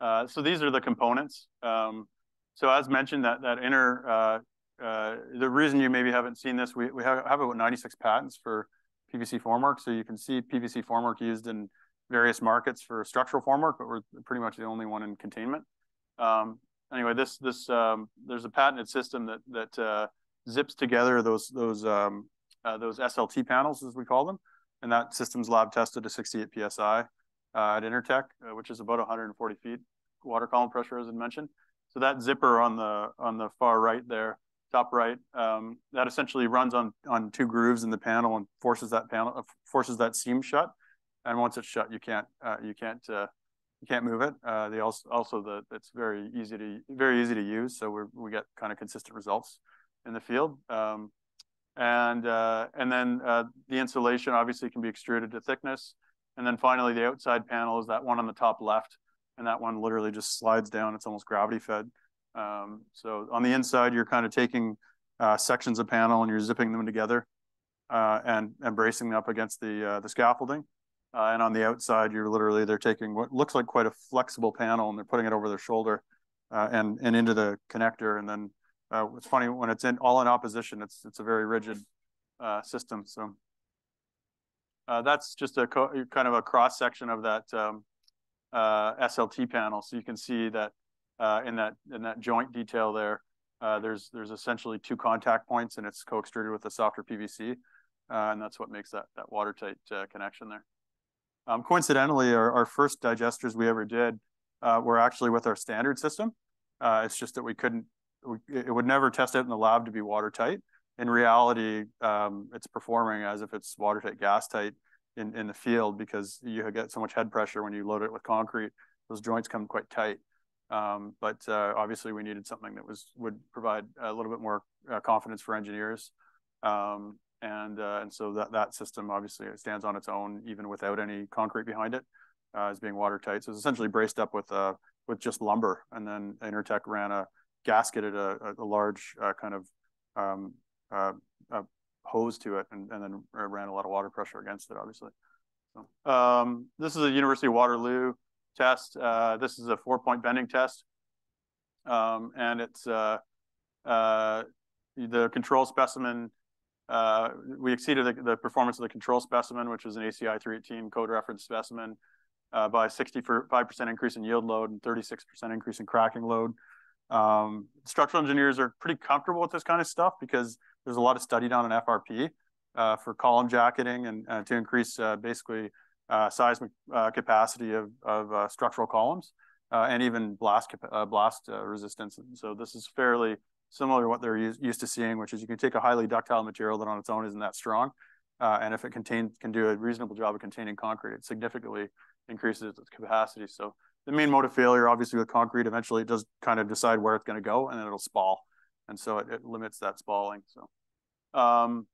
Uh, so these are the components. Um, so as mentioned, that that inner uh, the reason you maybe haven't seen this, we, we have, have about 96 patents for PVC formwork. So you can see PVC formwork used in various markets for structural formwork, but we're pretty much the only one in containment. Um, anyway, this this um, there's a patented system that that uh, zips together those those um, uh, those SLT panels as we call them, and that system's lab tested to 68 psi uh, at Intertek, uh, which is about 140 feet water column pressure, as I mentioned. So that zipper on the on the far right there, top right, um, that essentially runs on on two grooves in the panel and forces that panel uh, forces that seam shut. And once it's shut, you can't uh, you can't uh, you can't move it. Uh, they also also the it's very easy to very easy to use, so we we get kind of consistent results in the field. Um, and uh, and then uh, the insulation obviously can be extruded to thickness. And then finally, the outside panel is that one on the top left, and that one literally just slides down. It's almost gravity fed. Um, so on the inside, you're kind of taking uh, sections of panel and you're zipping them together uh, and, and bracing them up against the, uh, the scaffolding. Uh, and on the outside, you're literally, they're taking what looks like quite a flexible panel and they're putting it over their shoulder uh, and, and into the connector. And then uh, it's funny when it's in all in opposition, it's, it's a very rigid system. So that's just a kind of a cross section of that um, SLT panel. So you can see that uh, in that in that joint detail there. Uh, there's there's essentially two contact points, and it's co-extruded with a softer PVC, uh, and that's what makes that that watertight uh, connection there. Um, coincidentally, our, our first digesters we ever did uh, were actually with our standard system. It's just that we couldn't, we, it would never test out in the lab to be watertight. In reality, um, it's performing as if it's watertight, gas tight in, in the field because you get so much head pressure when you load it with concrete. Those joints come quite tight. Um, but uh, obviously, we needed something that was would provide a little bit more uh, confidence for engineers, um, and uh, and so that that system obviously stands on its own even without any concrete behind it, uh, as being watertight. So it's essentially braced up with uh, with just lumber, and then Intertek ran a gasketed a, a large uh, kind of um, hose to it, and, and then ran a lot of water pressure against it, obviously. So, um, this is a University of Waterloo test. Uh, this is a four point bending test. Um, and it's uh, uh, the control specimen. Uh, we exceeded the, the, performance of the control specimen, which was an ACI 318 code reference specimen, uh, by 65% increase in yield load and 36% increase in cracking load. Um, structural engineers are pretty comfortable with this kind of stuff because there's a lot of study done on FRP uh, for column jacketing and to increase basically seismic uh, capacity of, of uh, structural columns and even blast blast resistance. So this is fairly similar to what they're used, used to seeing, which is you can take a highly ductile material that on its own isn't that strong, and if it contains can do a reasonable job of containing concrete, it significantly increases its capacity. So the main mode of failure, obviously with concrete, eventually it does kind of decide where it's going to go and then it'll spall. And so it, it limits that spalling. So, um,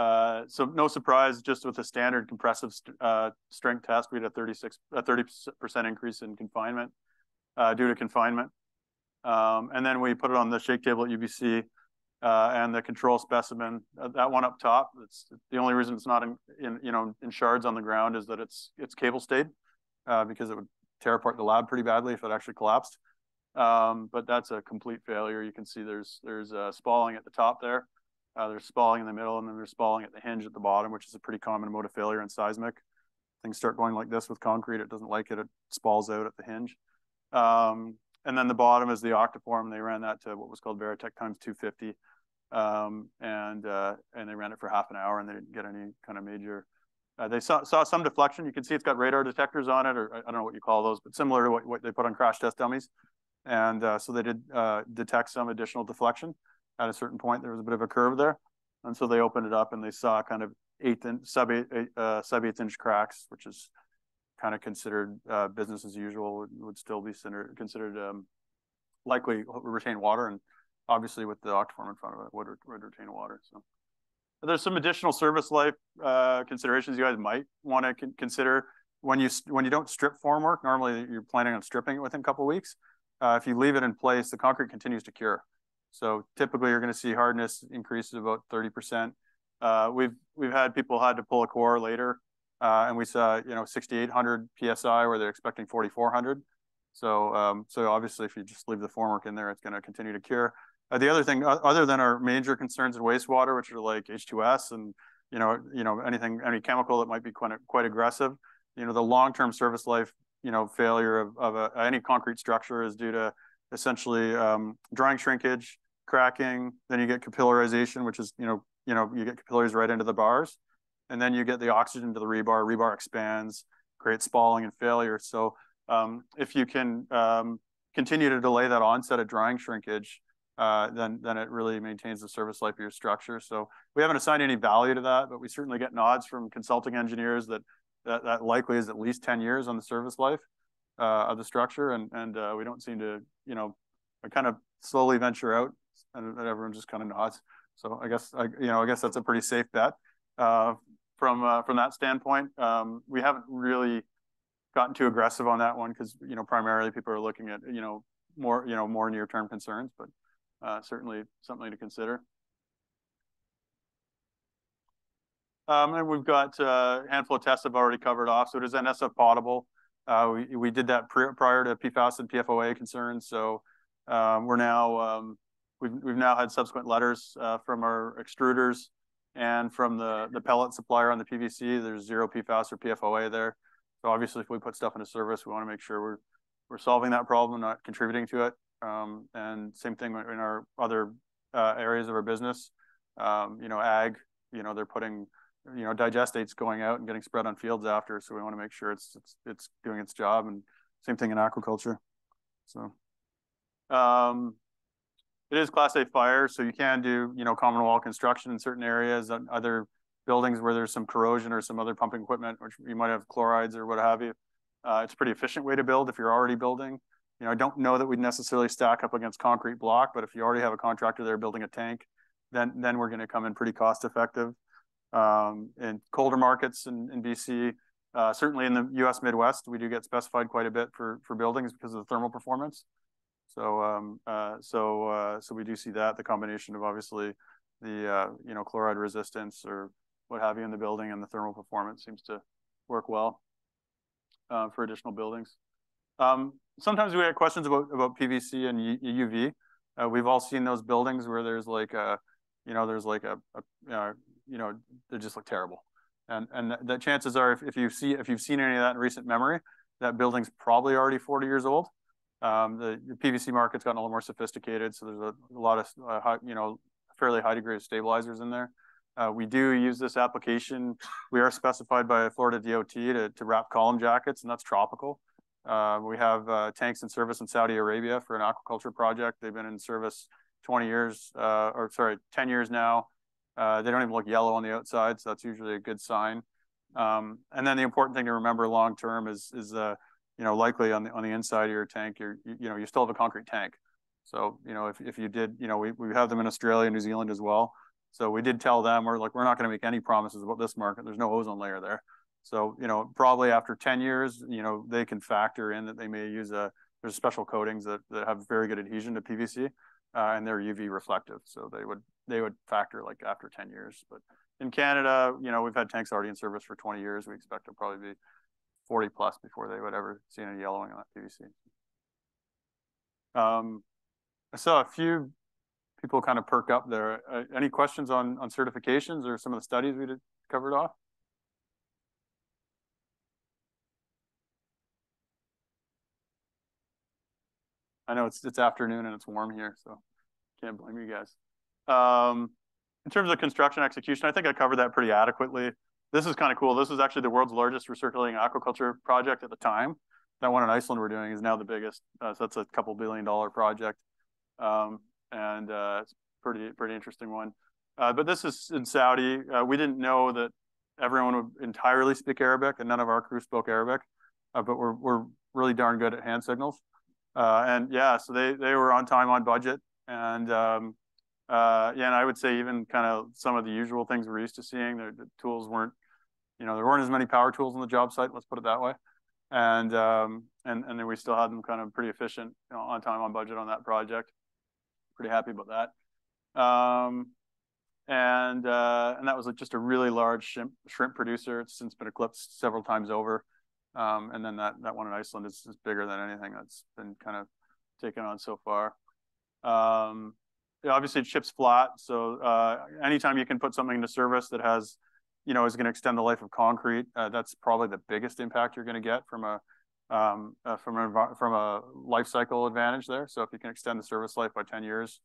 uh, so no surprise, just with a standard compressive st uh, strength test, we had a 36, a 30% increase in confinement uh, due to confinement. Um, and then we put it on the shake table at UBC uh, and the control specimen, uh, that one up top. It's the only reason it's not in, in, you know in shards on the ground is that it's it's cable stayed because it would tear apart the lab pretty badly if it actually collapsed. Um, but that's a complete failure. You can see there's there's spalling at the top there. Uh, there's spalling in the middle, and then there's spalling at the hinge at the bottom, which is a pretty common mode of failure in seismic. Things start going like this with concrete. It doesn't like it. It spalls out at the hinge. Um, and then the bottom is the octaform. They ran that to what was called Veritech times 250. Um, and uh, and they ran it for half an hour and they didn't get any kind of major. Uh, they saw, saw some deflection. You can see it's got radar detectors on it, or I don't know what you call those, but similar to what, what they put on crash test dummies. And uh, so they did uh, detect some additional deflection at a certain point, there was a bit of a curve there. And so they opened it up and they saw kind of eighth and sub eight, uh, sub eighth inch cracks, which is kind of considered uh, business as usual, would, would still be considered, considered um, likely retain water. And obviously with the octaform in front of it, would, would retain water. So there's some additional service life uh, considerations you guys might want to con consider when you when you don't strip formwork. Normally, you're planning on stripping it within a couple weeks. Uh, if you leave it in place, the concrete continues to cure. So typically you're going to see hardness increases about 30%. Uh, we've we've had people had to pull a core later, uh, and we saw you know 6,800 psi where they're expecting 4,400. So um, so obviously if you just leave the formwork in there, it's going to continue to cure. Uh, the other thing, other than our major concerns in wastewater, which are like H2S and you know you know anything any chemical that might be quite quite aggressive, you know the long-term service life you know failure of, of a, any concrete structure is due to essentially um, drying shrinkage, cracking, then you get capillarization, which is, you know, you know, you get capillaries right into the bars, and then you get the oxygen to the rebar, rebar expands, creates spalling and failure. So um, if you can um, continue to delay that onset of drying shrinkage, uh, then then it really maintains the service life of your structure. So we haven't assigned any value to that, but we certainly get nods from consulting engineers that that, that likely is at least 10 years on the service life uh, of the structure. And, and uh, we don't seem to, you know, I kind of slowly venture out and, everyone just kind of nods. So I guess, I, you know, I guess that's a pretty safe bet uh, from, uh, from that standpoint. Um, we haven't really gotten too aggressive on that one because, you know, primarily people are looking at, you know, more, you know, more near-term concerns, but uh, certainly something to consider. Um, and we've got uh, a handful of tests I've already covered off. So it is NSF potable. Uh, we, we did that prior to PFAS and PFOA concerns. So um, we're now, um, we've, we've now had subsequent letters uh, from our extruders and from the, the pellet supplier on the PVC. There's zero PFAS or PFOA there. So obviously, if we put stuff into service, we want to make sure we're, we're solving that problem, not contributing to it. Um, and same thing in our other uh, areas of our business. Um, you know, ag, you know, they're putting you know, digestate's going out and getting spread on fields after. So we want to make sure it's it's it's doing its job. And same thing in aquaculture. So um, it is class A fire, so you can do you know common wall construction in certain areas, and other buildings where there's some corrosion or some other pumping equipment, which you might have chlorides or what have you. Uh, it's a pretty efficient way to build if you're already building. You know, I don't know that we'd necessarily stack up against concrete block, but if you already have a contractor there building a tank, then then we're going to come in pretty cost effective um, in colder markets in, in BC. Uh, certainly in the U.S. Midwest, we do get specified quite a bit for for buildings because of the thermal performance. So um, uh, so uh, so we do see that the combination of obviously the you know chloride resistance or what have you in the building and the thermal performance seems to work well for additional buildings. Um, sometimes we get questions about about PVC and UV. We've all seen those buildings where there's like a you know there's like a, a you know, they just look terrible. And and the chances are, if, if you see if you've seen any of that in recent memory, that building's probably already 40 years old. Um, the, the, PVC market's gotten a little more sophisticated, so there's a, a lot of uh, high, you know fairly high degree of stabilizers in there. Uh, we do use this application. We are specified by Florida DOT to, to wrap column jackets, and that's tropical. Uh, we have uh, tanks in service in Saudi Arabia for an aquaculture project. They've been in service 20 years, uh, or sorry, 10 years now. Uh, they don't even look yellow on the outside, so that's usually a good sign. Um, and then the important thing to remember long term is is uh, you know likely on the on the inside of your tank, you're you, you know you still have a concrete tank. So you know if if you did you know we we have them in Australia, and New Zealand as well. So we did tell them we're like we're not going to make any promises about this market. There's no ozone layer there. So you know probably after 10 years, you know they can factor in that they may use a there's special coatings that that have very good adhesion to PVC uh, and they're UV reflective. So they would they would factor like after 10 years. But in Canada, you know, we've had tanks already in service for 20 years. We expect to probably be 40 plus before they would ever see any yellowing on that PVC. Um, I saw a few people kind of perk up there. Uh, any questions on on certifications or some of the studies we did covered off? I know it's it's afternoon and it's warm here, so can't blame you guys. Um, in terms of construction execution, I think I covered that pretty adequately. This is kind of cool. This is actually the world's largest recirculating aquaculture project at the time. That one in Iceland we're doing is now the biggest. Uh, so that's a couple billion dollar project, um, and uh, it's pretty pretty interesting one. Uh, but this is in Saudi. Uh, we didn't know that everyone would entirely speak Arabic, and none of our crew spoke Arabic. Uh, but we're we're really darn good at hand signals. Uh, and yeah, so they they were on time, on budget, and um, uh, yeah, and I would say even kind of some of the usual things we're used to seeing. The, the, tools weren't, you know, there weren't as many power tools on the job site. Let's put it that way. And um, and and then we still had them kind of pretty efficient, you know, on time, on budget on that project. Pretty happy about that. Um, and uh, and that was just a really large shrimp, shrimp producer. It's since been eclipsed several times over. Um, and then that, that one in Iceland is, is bigger than anything that's been kind of taken on so far. Um, obviously, it ships flat. So uh, anytime you can put something into service that has, you know, is going to extend the life of concrete, uh, that's probably the biggest impact you're going to get from a, um, uh, from a from a life cycle advantage there. So if you can extend the service life by 10 years,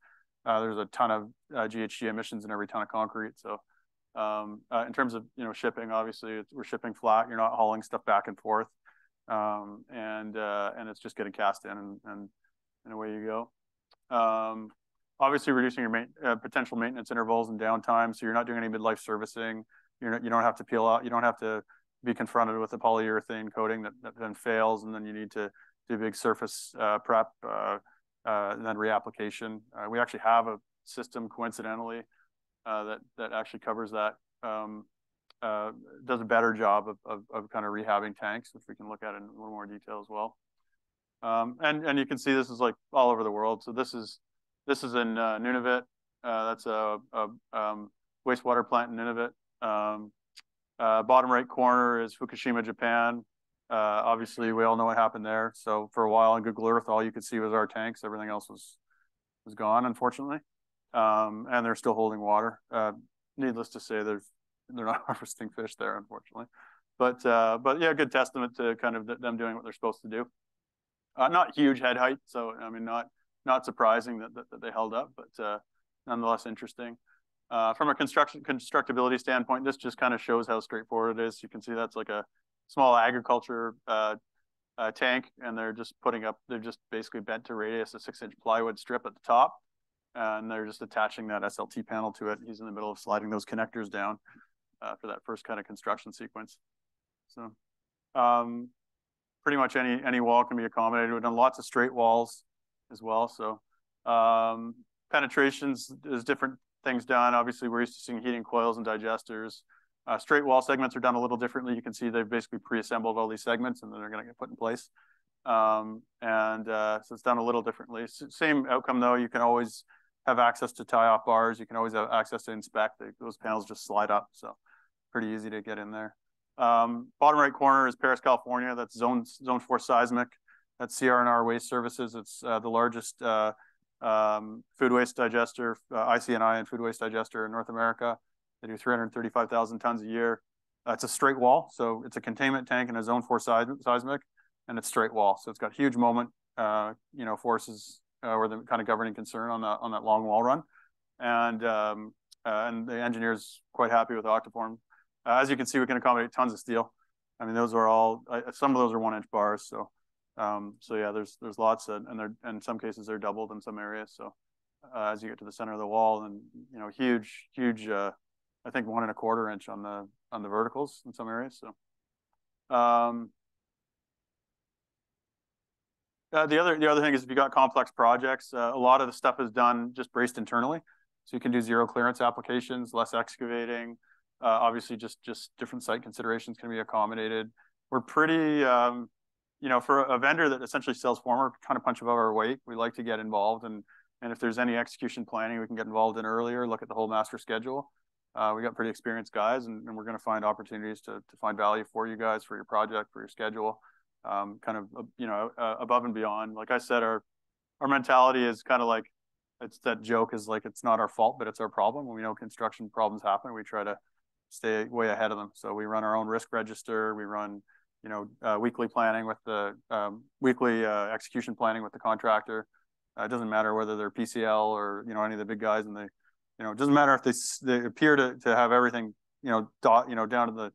uh, there's a ton of uh, GHG emissions in every ton of concrete. So um, uh, in terms of you know shipping, obviously we're shipping flat. You're not hauling stuff back and forth, um, and uh, and it's just getting cast in, and and, and away you go. Um, obviously, reducing your main, uh, potential maintenance intervals and downtime, so you're not doing any midlife servicing. You're not, you don't have to peel out. You don't have to be confronted with a polyurethane coating that, that then fails, and then you need to do big surface uh, prep, uh, uh, and then reapplication. Uh, we actually have a system, coincidentally, uh, that that actually covers that. Um, does a better job of, of, of kind of rehabbing tanks, which we can look at in a little more detail as well. Um, and and you can see this is like all over the world. So this is this is in uh, Nunavut. Uh, that's a, a um, wastewater plant in Nunavut. Um, uh, bottom right corner is Fukushima, Japan. Uh, obviously, we all know what happened there. So for a while on Google Earth, all you could see was our tanks. Everything else was was gone, unfortunately um, and they're still holding water. Uh, needless to say, there's they're not (laughs) harvesting fish there, unfortunately. But uh, but yeah, good testament to kind of them doing what they're supposed to do. Uh, not huge head height, so I mean, not not surprising that that, that they held up, but uh, nonetheless interesting. Uh, from a construction constructability standpoint, this just kind of shows how straightforward it is. You can see that's like a small agriculture uh, uh, tank, and they're just putting up. They're just basically bent to radius a six-inch plywood strip at the top, and they're just attaching that SLT panel to it. He's in the middle of sliding those connectors down uh, for that first kind of construction sequence. So um, pretty much any any wall can be accommodated. We've done lots of straight walls as well. So um, penetrations, there's different things done. Obviously, we're used to seeing heating coils and digesters. Uh, straight wall segments are done a little differently. You can see they've basically pre-assembled all these segments and then they're going to get put in place. Um, and uh, so it's done a little differently. S same outcome though. You can always have access to tie off bars. You can always have access to inspect. Those panels just slide up. So pretty easy to get in there. Um, bottom right corner is Perris, California. That's zone, zone four seismic. That's CR&R Waste Services. It's uh, the largest uh, um, food waste digester, uh, IC&I and food waste digester in North America. They do 335,000 tons a year. Uh, it's a straight wall. So it's a containment tank and a zone four seismic and it's straight wall. So it's got huge moment, uh, you know, forces uh, or the kind of governing concern on that on that long wall run, and um, and the engineers quite happy with Octaform. Uh, as you can see, we can accommodate tons of steel. I mean, those are all some of those are one inch bars. So um, so yeah, there's there's lots of, and they're in some cases they're doubled in some areas. So uh, as you get to the center of the wall, and you know, huge huge. Uh, I think one and a quarter inch on the on the verticals in some areas. So. Um, Uh, the other the other thing is if you got complex projects, uh, a lot of the stuff is done just braced internally, so you can do zero clearance applications, less excavating. Uh, obviously, just just different site considerations can be accommodated. We're pretty, um, you know, for a vendor that essentially sells former, kind of punch above our weight. We like to get involved, and and if there's any execution planning, we can get involved in earlier. Look at the whole master schedule. Uh, we got pretty experienced guys, and, and we're going to find opportunities to to find value for you guys for your project for your schedule um, kind of, you know, uh, above and beyond. Like I said, our, our mentality is kind of like, it's that joke is like, it's not our fault, but it's our problem. When we know construction problems happen, we try to stay way ahead of them. So we run our own risk register. We run, you know, uh, weekly planning with the um, weekly uh, execution planning with the contractor. Uh, it doesn't matter whether they're PCL or, you know, any of the big guys and they, you know, it doesn't matter if they, they appear to, to have everything, you know, dot, you know, down to the,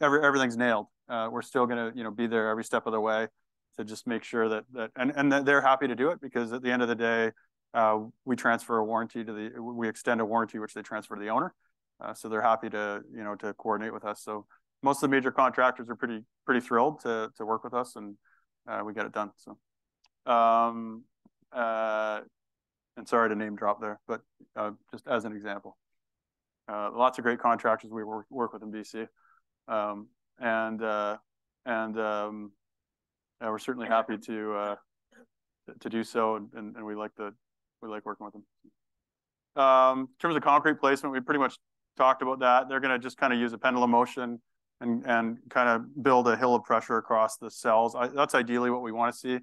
every, everything's nailed. Uh, we're still going to you know be there every step of the way to just make sure that that and and that they're happy to do it because at the end of the day uh, we transfer a warranty to the we extend a warranty which they transfer to the owner. Uh, so they're happy to you know to coordinate with us. So most of the major contractors are pretty pretty thrilled to to work with us and uh, we get it done so um uh and sorry to name drop there but uh, just as an example uh, lots of great contractors we work, work with in BC um, and uh, and um, yeah, we're certainly happy to uh, to do so, and, and we like the we like working with them. Um, in terms of concrete placement, we pretty much talked about that. They're going to just kind of use a pendulum motion and and kind of build a hill of pressure across the cells. I, that's ideally what we want to see.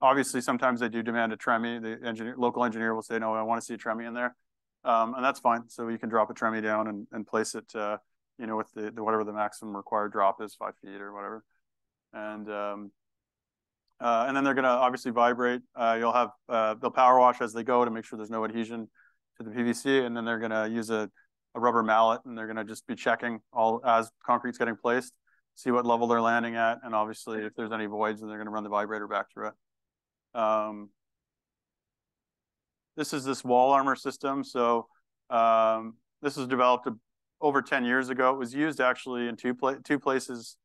Obviously, sometimes they do demand a tremie. The engineer, local engineer will say, "No, I want to see a tremie in there," um, and that's fine. So you can drop a tremie down and, and place it uh, you know, with the, the whatever the maximum required drop is, five feet or whatever. And um, Uh, and then they're gonna obviously vibrate. Uh, you'll have, uh, they'll power wash as they go to make sure there's no adhesion to the PVC. And then they're gonna use a, a rubber mallet and they're gonna just be checking all as concrete's getting placed, see what level they're landing at. And obviously if there's any voids, then they're gonna run the vibrator back through it. Um, this is this wall armor system. So um, this was developed over 10 years ago. It was used actually in two, pla two places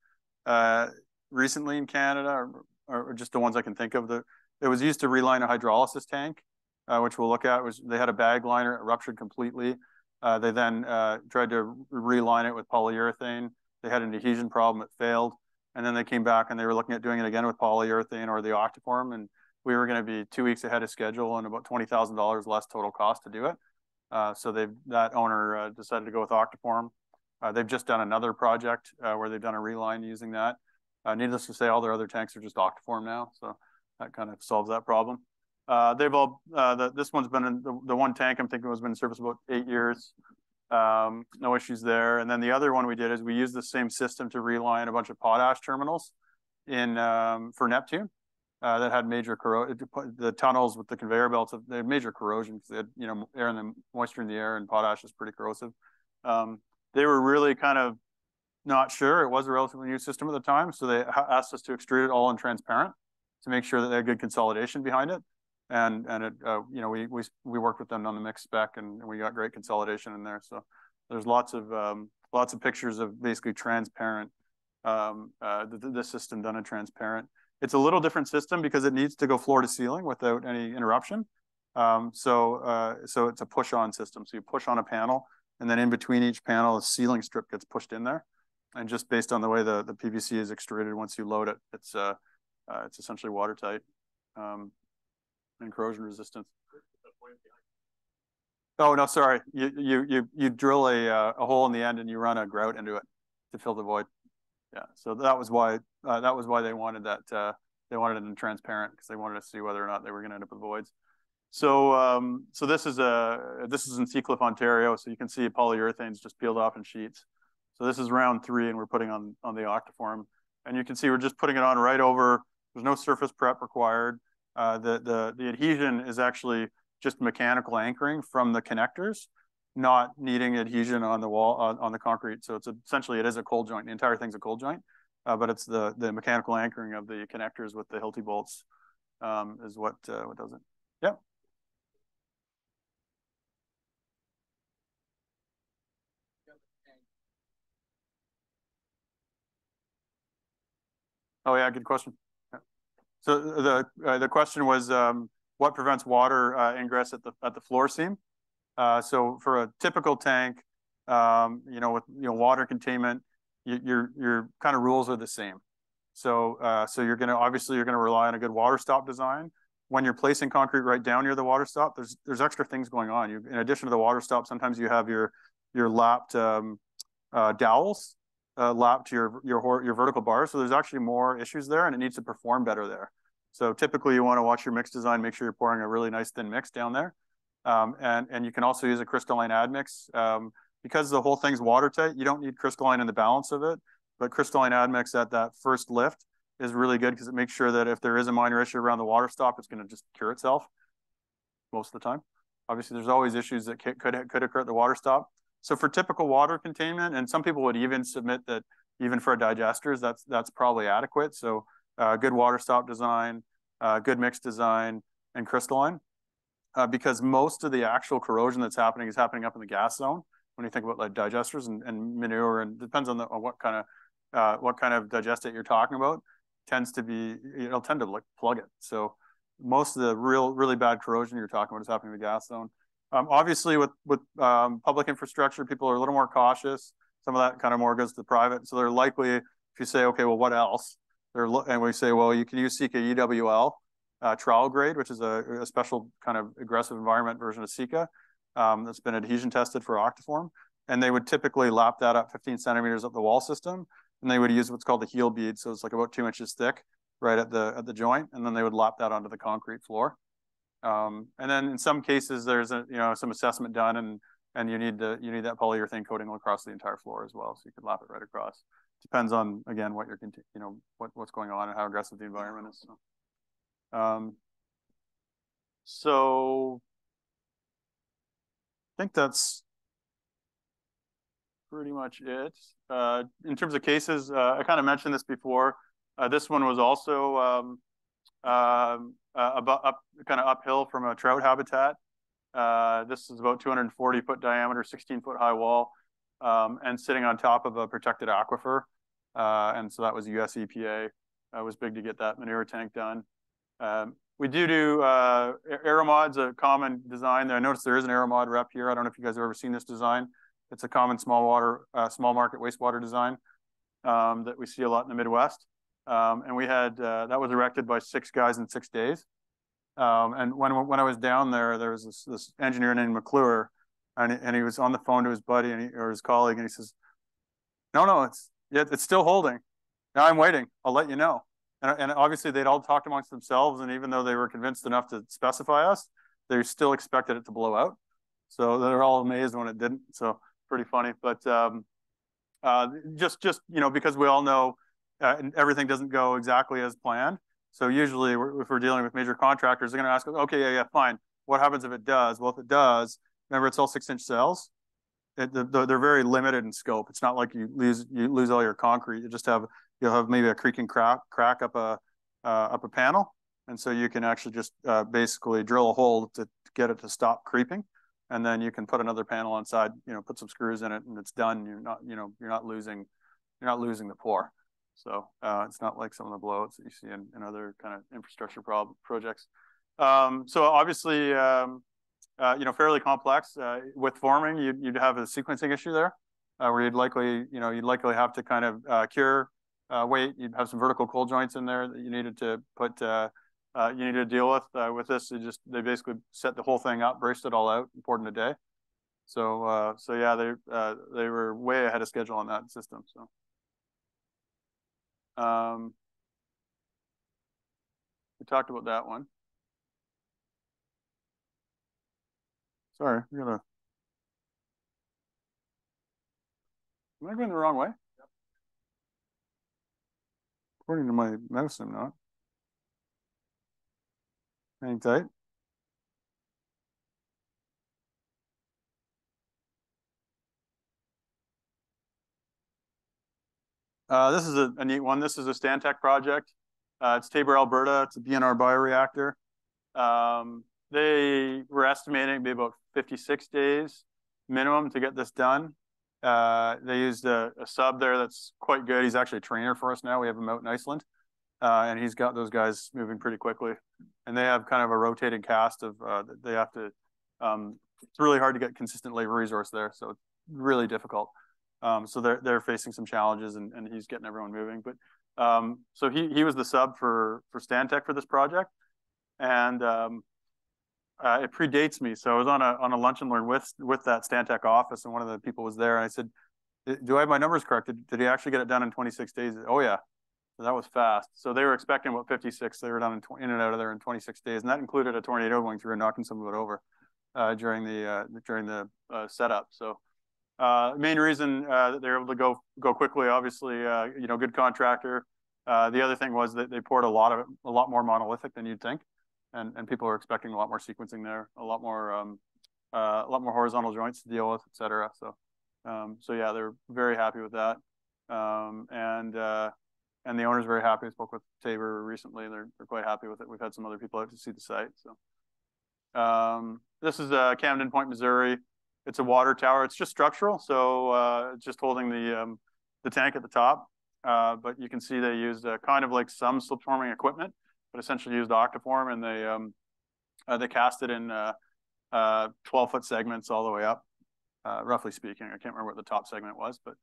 uh, recently in Canada, or, or, just the ones I can think of. The, it was used to reline a hydrolysis tank, uh, which we'll look at. Was They had a bag liner, it ruptured completely. Uh, they then uh, tried to reline it with polyurethane. They had an adhesion problem, it failed. And then they came back and they were looking at doing it again with polyurethane or the Octaform. And we were going to be two weeks ahead of schedule and about $20,000 less total cost to do it. Uh, so they've that owner uh, decided to go with Octaform. Uh, they've just done another project where they've done a reline using that. Needless to say, all their other tanks are just Octaform now, so that kind of solves that problem. Uh, they've all the, this one's been in the, the one tank I'm thinking has been in service about eight years. Um, no issues there. And then the other one we did is we used the same system to reline a bunch of potash terminals in um, for Neptune uh, that had major corrosion. The tunnels with the conveyor belts, they had major corrosion because they had, you know, air and the moisture in the air and potash is pretty corrosive. Um, they were really kind of not sure. It was a relatively new system at the time. So they asked us to extrude it all in transparent to make sure that they had good consolidation behind it. And, and it, uh, you know, we, we, we worked with them on the mix spec and, and we got great consolidation in there. So there's lots of, um, lots of pictures of basically transparent, um, uh, the, the system done in transparent. It's a little different system because it needs to go floor to ceiling without any interruption. Um, so, uh, so it's a push on system. So you push on a panel and then in between each panel, a ceiling strip gets pushed in there. And just based on the way the, the PVC is extruded, once you load it, it's, uh, uh, it's essentially watertight um, and corrosion resistance. Oh, no, sorry. You, you, you, you drill a, uh, a hole in the end and you run a grout into it to fill the void. Yeah, so that was why uh, that was why they wanted that. Uh, they wanted it in transparent because they wanted to see whether or not they were going to end up with voids. So, um, so this is a this is in Seacliff, Ontario. So you can see polyurethanes just peeled off in sheets. So this is round three, and we're putting on on the Octaform, and you can see we're just putting it on right over. There's no surface prep required. Uh, the the the adhesion is actually just mechanical anchoring from the connectors not needing adhesion on the wall on, on the concrete. So it's essentially it is a cold joint. The entire thing's a cold joint, uh, but it's the the mechanical anchoring of the connectors with the Hilti bolts um, is what uh, what does it. Yeah. Oh yeah, good question. So the uh, the question was um, what prevents water uh, ingress at the at the floor seam? Uh, so for a typical tank, um, you know, with you know water containment, you, your your kind of rules are the same. So uh, so you're gonna obviously you're gonna rely on a good water stop design. When you're placing concrete right down near the water stop, there's there's extra things going on. You in addition to the water stop, sometimes you have your your lapped um, uh, dowels uh, lapped to your your your vertical bars. So there's actually more issues there, and it needs to perform better there. So typically, you want to watch your mix design, make sure you're pouring a really nice thin mix down there. Um, and, and you can also use a crystalline admix. Um, because the whole thing's watertight, you don't need crystalline in the balance of it, but crystalline admix at that first lift is really good because it makes sure that if there is a minor issue around the water stop, it's going to just cure itself most of the time. Obviously, there's always issues that could, could occur at the water stop. So for typical water containment, and some people would even submit that even for digesters, that's that's probably adequate. So uh, good water stop design, uh, good mix design, and crystalline uh, because most of the actual corrosion that's happening is happening up in the gas zone. When you think about like digesters and, and manure, and depends on, the, on what kind of uh, what kind of digestate you're talking about, tends to be it'll tend to like plug it. So most of the real really bad corrosion you're talking about is happening in the gas zone. Um, obviously, with with um, public infrastructure, people are a little more cautious. Some of that kind of more goes to the private, so they're likely if you say, okay, well, what else? They're and we say, well, you can use Sika EWL uh, trial grade, which is a, special kind of aggressive environment version of Sika um, that's been adhesion tested for Octaform. And they would typically lap that up 15 centimeters up the wall system. And they would use what's called the heel bead. So it's like about two inches thick right at the at the joint. And then they would lap that onto the concrete floor. Um, and then in some cases, there's a, you know some assessment done and and you need to you need that polyurethane coating across the entire floor as well. So you could lap it right across. Depends on again what you're you know what what's going on and how aggressive the environment is. So. Um, so I think that's pretty much it. Uh, in terms of cases, uh, I kind of mentioned this before. Uh, this one was also um, um uh, about up kind of uphill from a trout habitat. Uh, this is about 240 foot diameter, 16 foot high wall, um, and sitting on top of a protected aquifer. Uh, and so that was US EPA. It was big to get that manure tank done. Um, we do do uh, Aeromod's a common design. I noticed there is an Aeromod rep here. I don't know if you guys have ever seen this design. It's a common small water, uh, small market wastewater design um, that we see a lot in the Midwest. Um, and we had, uh, that was erected by six guys in six days. Um, and when, when I was down there, there was this, this engineer named McClure and, and he was on the phone to his buddy and he, or his colleague and he says, no, no, it's, it's still holding. Now I'm waiting. I'll let you know. And, and obviously they'd all talked amongst themselves. And even though they were convinced enough to specify us, they still expected it to blow out. So they're all amazed when it didn't. So pretty funny. But um, uh, just, just you know, because we all know uh, everything doesn't go exactly as planned. So usually, we're, if we're dealing with major contractors, they're going to ask, okay, yeah, yeah, fine. What happens if it does? Well, if it does, remember it's all six-inch cells. It, the, they're very limited in scope. It's not like you lose you lose all your concrete. You just have you'll have maybe a creaking crack crack up a uh, up a panel, and so you can actually just uh, basically drill a hole to, to get it to stop creeping, and then you can put another panel inside. You know, put some screws in it, and it's done. You're not you know you're not losing you're not losing the pour. So uh, it's not like some of the blowouts that you see in, in other kind of infrastructure projects. Um, so obviously, um, uh, you know, fairly complex. Uh, with forming, you'd, you'd have a sequencing issue there, uh, where you'd likely, you know, you'd likely have to kind of uh, cure uh, weight. You'd have some vertical cold joints in there that you needed to put, you needed to deal with. with this, they just they basically set the whole thing up, braced it all out, poured in a day. So, so yeah, they they were way ahead of schedule on that system. So. Um, we talked about that one. Sorry, I'm gonna. Am I going the wrong way? According to my mouse, I'm not. Hang tight. Uh, this is a, a, neat one. This is a Stantec project. Uh, it's Taber, Alberta. It's a BNR bioreactor. Um, they were estimating to be about 56 days minimum to get this done. Uh, they used a, a, sub there that's quite good. He's actually a trainer for us now. We have him out in Iceland. Uh, and he's got those guys moving pretty quickly. And they have kind of a rotating cast of, uh, they have to, um, it's really hard to get consistent labor resource there. So it's really difficult. Um, so they're they're facing some challenges, and, and he's getting everyone moving. But um, so he he was the sub for for Stantec for this project, and um, uh, it predates me. So I was on a on a lunch and learn with with that Stantec office, and one of the people was there, and I said, "Do I have my numbers correct? Did, did he actually get it done in 26 days?" Oh yeah. So that was fast. So they were expecting about 56. They were done in, in and out of there in 26 days, and that included a tornado going through and knocking some of it over uh, during the uh, during the uh, setup. So uh, main reason uh, that they're able to go go quickly, obviously, uh, you know, good contractor. Uh, the other thing was that they poured a lot of a lot more monolithic than you'd think, and and people are expecting a lot more sequencing there, a lot more um, uh, a lot more horizontal joints to deal with, et cetera. So, um, so yeah, they're very happy with that, um, and uh, and the owner's very happy. I spoke with Taber recently; they're they're quite happy with it. We've had some other people out to see the site. So, um, this is Camden Point, Missouri. It's a water tower. It's just structural, so uh, just holding the um, the tank at the top. Uh, but you can see they used uh, kind of like some slip forming equipment, but essentially used Octaform, and they um, uh, they cast it in uh, uh, 12 foot segments all the way up, roughly speaking. I can't remember what the top segment was, but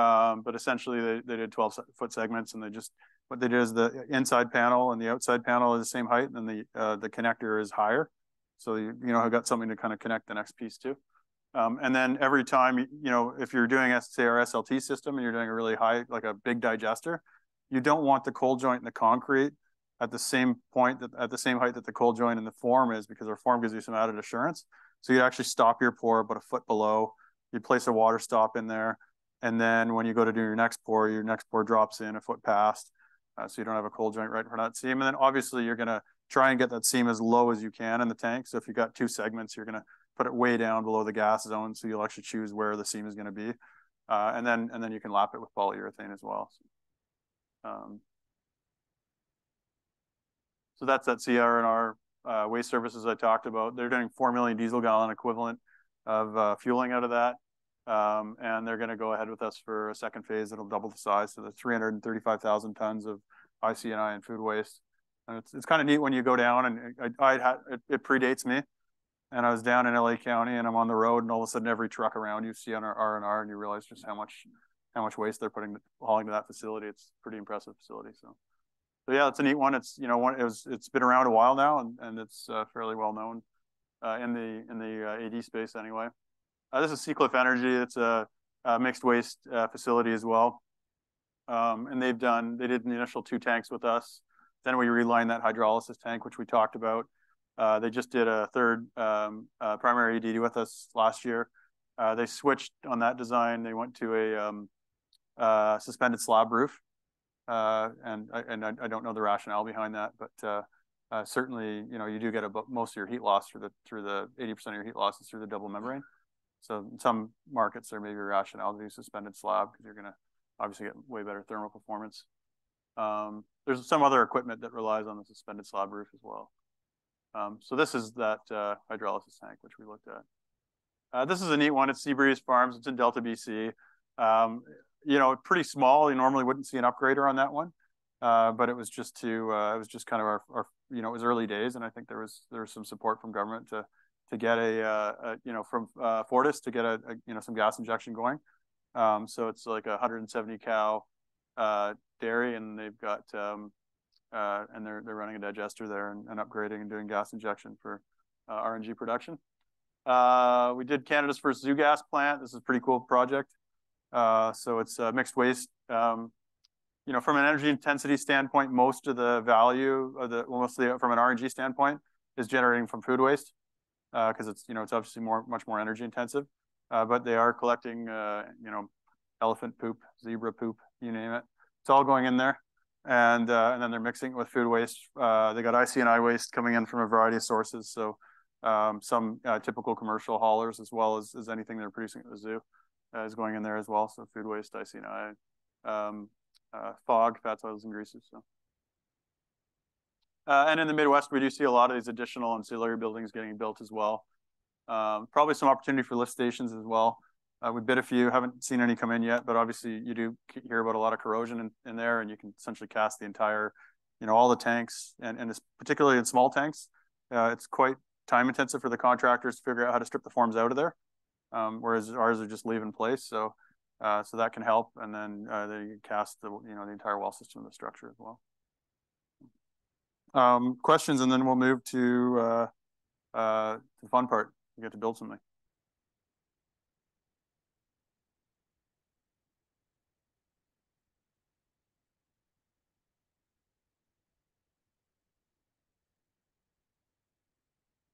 um, but essentially they, they did 12 foot segments, and they just what they did is the inside panel and the outside panel is the same height, and the the connector is higher. So you you know I got something to kind of connect the next piece to. Um, and then every time, you know, if you're doing, say, our SLT system and you're doing a really high, like a big digester, you don't want the cold joint in the concrete at the same point, that, at the same height that the cold joint in the form is, because our form gives you some added assurance. So you actually stop your pour about a foot below. You place a water stop in there. And then when you go to do your next pour, your next pour drops in a foot past. Uh, so you don't have a cold joint right in front of that seam. And then obviously you're going to try and get that seam as low as you can in the tank. So if you've got two segments, you're gonna put it way down below the gas zone, so you'll actually choose where the seam is gonna be. Uh, and then and then you can lap it with polyurethane as well. So, um, so that's that CR&R uh, waste services I talked about. They're doing 4 million diesel gallon equivalent of uh, fueling out of that. Um, and they're going to go ahead with us for a second phase. that'll double the size. So the 335,000 tons of IC&I and food waste. And it's, it's kind of neat when you go down and I, I it, it, predates me. And I was down in LA County and I'm on the road and all of a sudden every truck around you see on our R&R and you realize just how much, how much waste they're putting, hauling to that facility. It's pretty impressive facility. So, so yeah, it's a neat one. It's, you know, one, it was, it's been around a while now and, and it's uh, fairly well known uh, in the, in the uh, AD space anyway. Uh, this is Seacliff Energy. It's a, a mixed waste uh, facility as well. Um, and they've done, they did the initial two tanks with us. Then we relined that hydrolysis tank, which we talked about. Uh, they just did a third um, uh, primary EDD with us last year. Uh, they switched on that design. They went to a um, uh, suspended slab roof. and and I, I, don't know the rationale behind that, but certainly, you know, you do get a, most of your heat loss through the through the 80% of your heat loss is through the double membrane. So in some markets, there may be a rationale to do suspended slab because you're going to obviously get way better thermal performance. Um, there's some other equipment that relies on the suspended slab roof as well. Um, so this is that uh, hydrolysis tank, which we looked at. Uh, this is a neat one. It's Seabreeze Farms. It's in Delta, BC. Um, you know, pretty small. You normally wouldn't see an upgrader on that one, uh, but it was just to uh, it was just kind of our, our, you know it was early days, and I think there was there was some support from government to to get a, uh, a you know from uh, Fortis to get a, a, you know some gas injection going. Um, so it's like a 170 cow uh, dairy, and they've got um, uh, and they're they're running a digester there and, and upgrading and doing gas injection for uh, RNG production. Uh, we did Canada's first zoo gas plant. This is a pretty cool project. so it's mixed waste. Um, you know, from an energy intensity standpoint, most of the value of the mostly from an RNG standpoint is generating from food waste because uh, it's you know it's obviously more much more energy intensive. Uh, but they are collecting uh, you know elephant poop, zebra poop, you name it. It's all going in there, and and then they're mixing it with food waste. they got IC&I waste coming in from a variety of sources. So um, some typical commercial haulers as well as, as anything they're producing at the zoo is going in there as well. So food waste, IC&I, um, fog, fats, oils, and greases. So. Uh, and in the Midwest, we do see a lot of these additional ancillary buildings getting built as well. Um, probably some opportunity for lift stations as well. Uh, we bid a few, haven't seen any come in yet, but obviously you do hear about a lot of corrosion in, there and you can essentially cast the entire, you know, all the tanks and, and it's particularly in small tanks. Uh, it's quite time intensive for the contractors to figure out how to strip the forms out of there. Um, whereas ours are just leave in place. So, uh, so that can help. And then uh, they can cast the, you know, the entire wall system of the structure as well um, questions, and then we'll move to the fun part. We get to build something.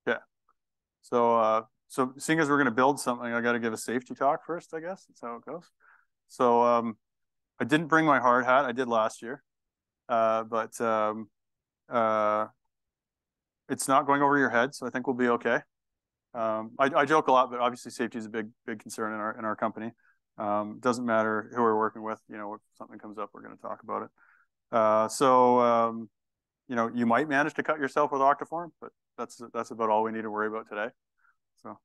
Yeah. So, uh, so seeing as we're going to build something, I got to give a safety talk first. I guess that's how it goes. So, um, I didn't bring my hard hat. I did last year, uh, but um, uh, it's not going over your head, so I think we'll be okay. Um, I, I, joke a lot, but obviously safety is a big, big concern in our in our company. Um, doesn't matter who we're working with. You know, if something comes up, we're going to talk about it. Uh, so, um, you know, you might manage to cut yourself with Octaform, but that's that's about all we need to worry about today. So,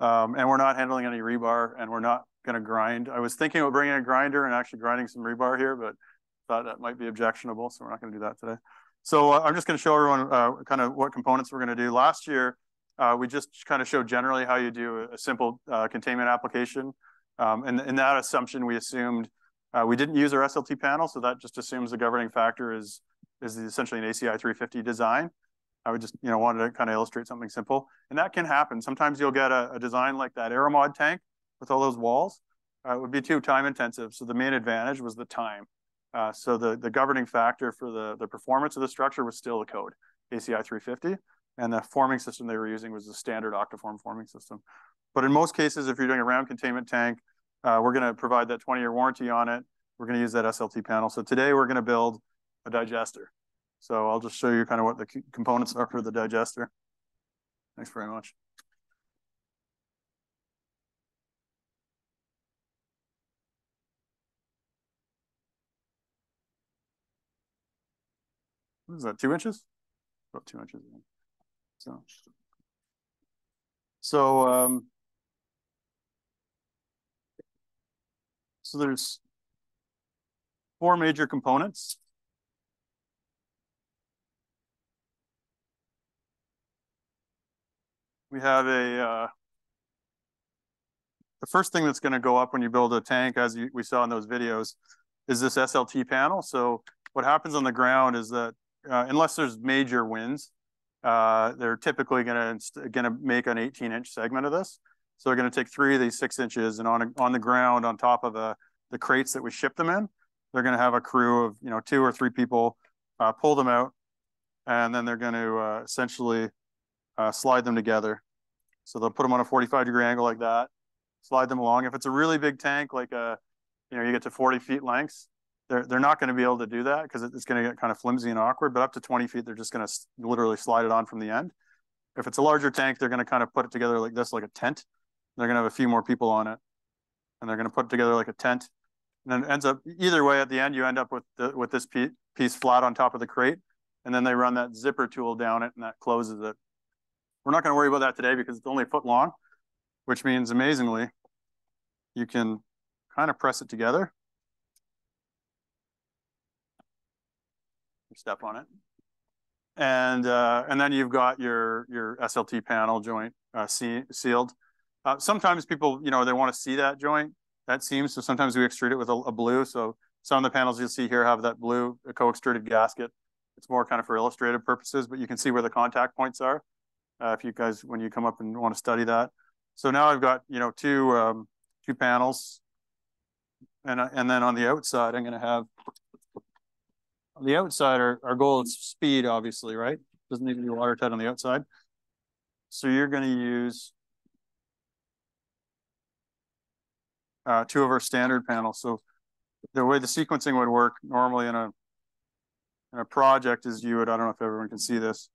um, and we're not handling any rebar, and we're not going to grind. I was thinking of bringing a grinder and actually grinding some rebar here, but thought that might be objectionable, so we're not going to do that today. So uh, I'm just going to show everyone uh, kind of what components we're going to do. Last year, uh, we just kind of showed generally how you do a simple uh, containment application. Um, and in that assumption, we assumed uh, we didn't use our SLT panel, so that just assumes the governing factor is is essentially an ACI 350 design. I would just you know wanted to kind of illustrate something simple, and that can happen. Sometimes you'll get a, a design like that Aeromod tank with all those walls. Uh, it would be too time intensive. So the main advantage was the time. Uh, so the, the governing factor for the, the performance of the structure was still the code, ACI 350. And the forming system they were using was the standard Octaform forming system. But in most cases, if you're doing a round containment tank, uh, we're going to provide that 20 year warranty on it. We're going to use that SLT panel. So today we're going to build a digester. So I'll just show you kind of what the components are for the digester. Thanks very much. What is that, two inches? About two inches. So, so, um, so there's four major components. We have a, uh, the first thing that's going to go up when you build a tank, as you, we saw in those videos, is this SLT panel. So what happens on the ground is that uh, unless there's major winds, uh, they're typically going to going to make an 18 inch segment of this. So they're going to take three of these six inches and on a, on the ground on top of the the crates that we ship them in, they're going to have a crew of you know two or three people uh, pull them out, and then they're going to uh, essentially uh, slide them together. So they'll put them on a 45 degree angle like that, slide them along. If it's a really big tank, like a you know you get to 40 feet lengths, they're they're not going to be able to do that because it's going to get kind of flimsy and awkward. But up to 20 feet, they're just going to literally slide it on from the end. If it's a larger tank, they're going to kind of put it together like this, like a tent. They're going to have a few more people on it, and they're going to put it together like a tent. And then it ends up either way at the end, you end up with the, with this piece flat on top of the crate, and then they run that zipper tool down it, and that closes it. We're not going to worry about that today because it's only a foot long, which means amazingly, you can kind of press it together step on it. And uh, and then you've got your your SLT panel joint uh, sealed. Uh, sometimes people, you know, they want to see that joint, that seam. So sometimes we extrude it with a, a blue. So some of the panels you'll see here have that blue co-extruded gasket. It's more kind of for illustrative purposes, but you can see where the contact points are. Uh, if you guys, when you come up and want to study that. So now I've got, you know, two, um, two panels. And, and then on the outside, I'm going to have on the outside, our, our goal is speed, obviously, right? Doesn't need to be watertight on the outside. So you're going to use uh, two of our standard panels. So the way the sequencing would work normally in a in a project is you would, I don't know if everyone can see this,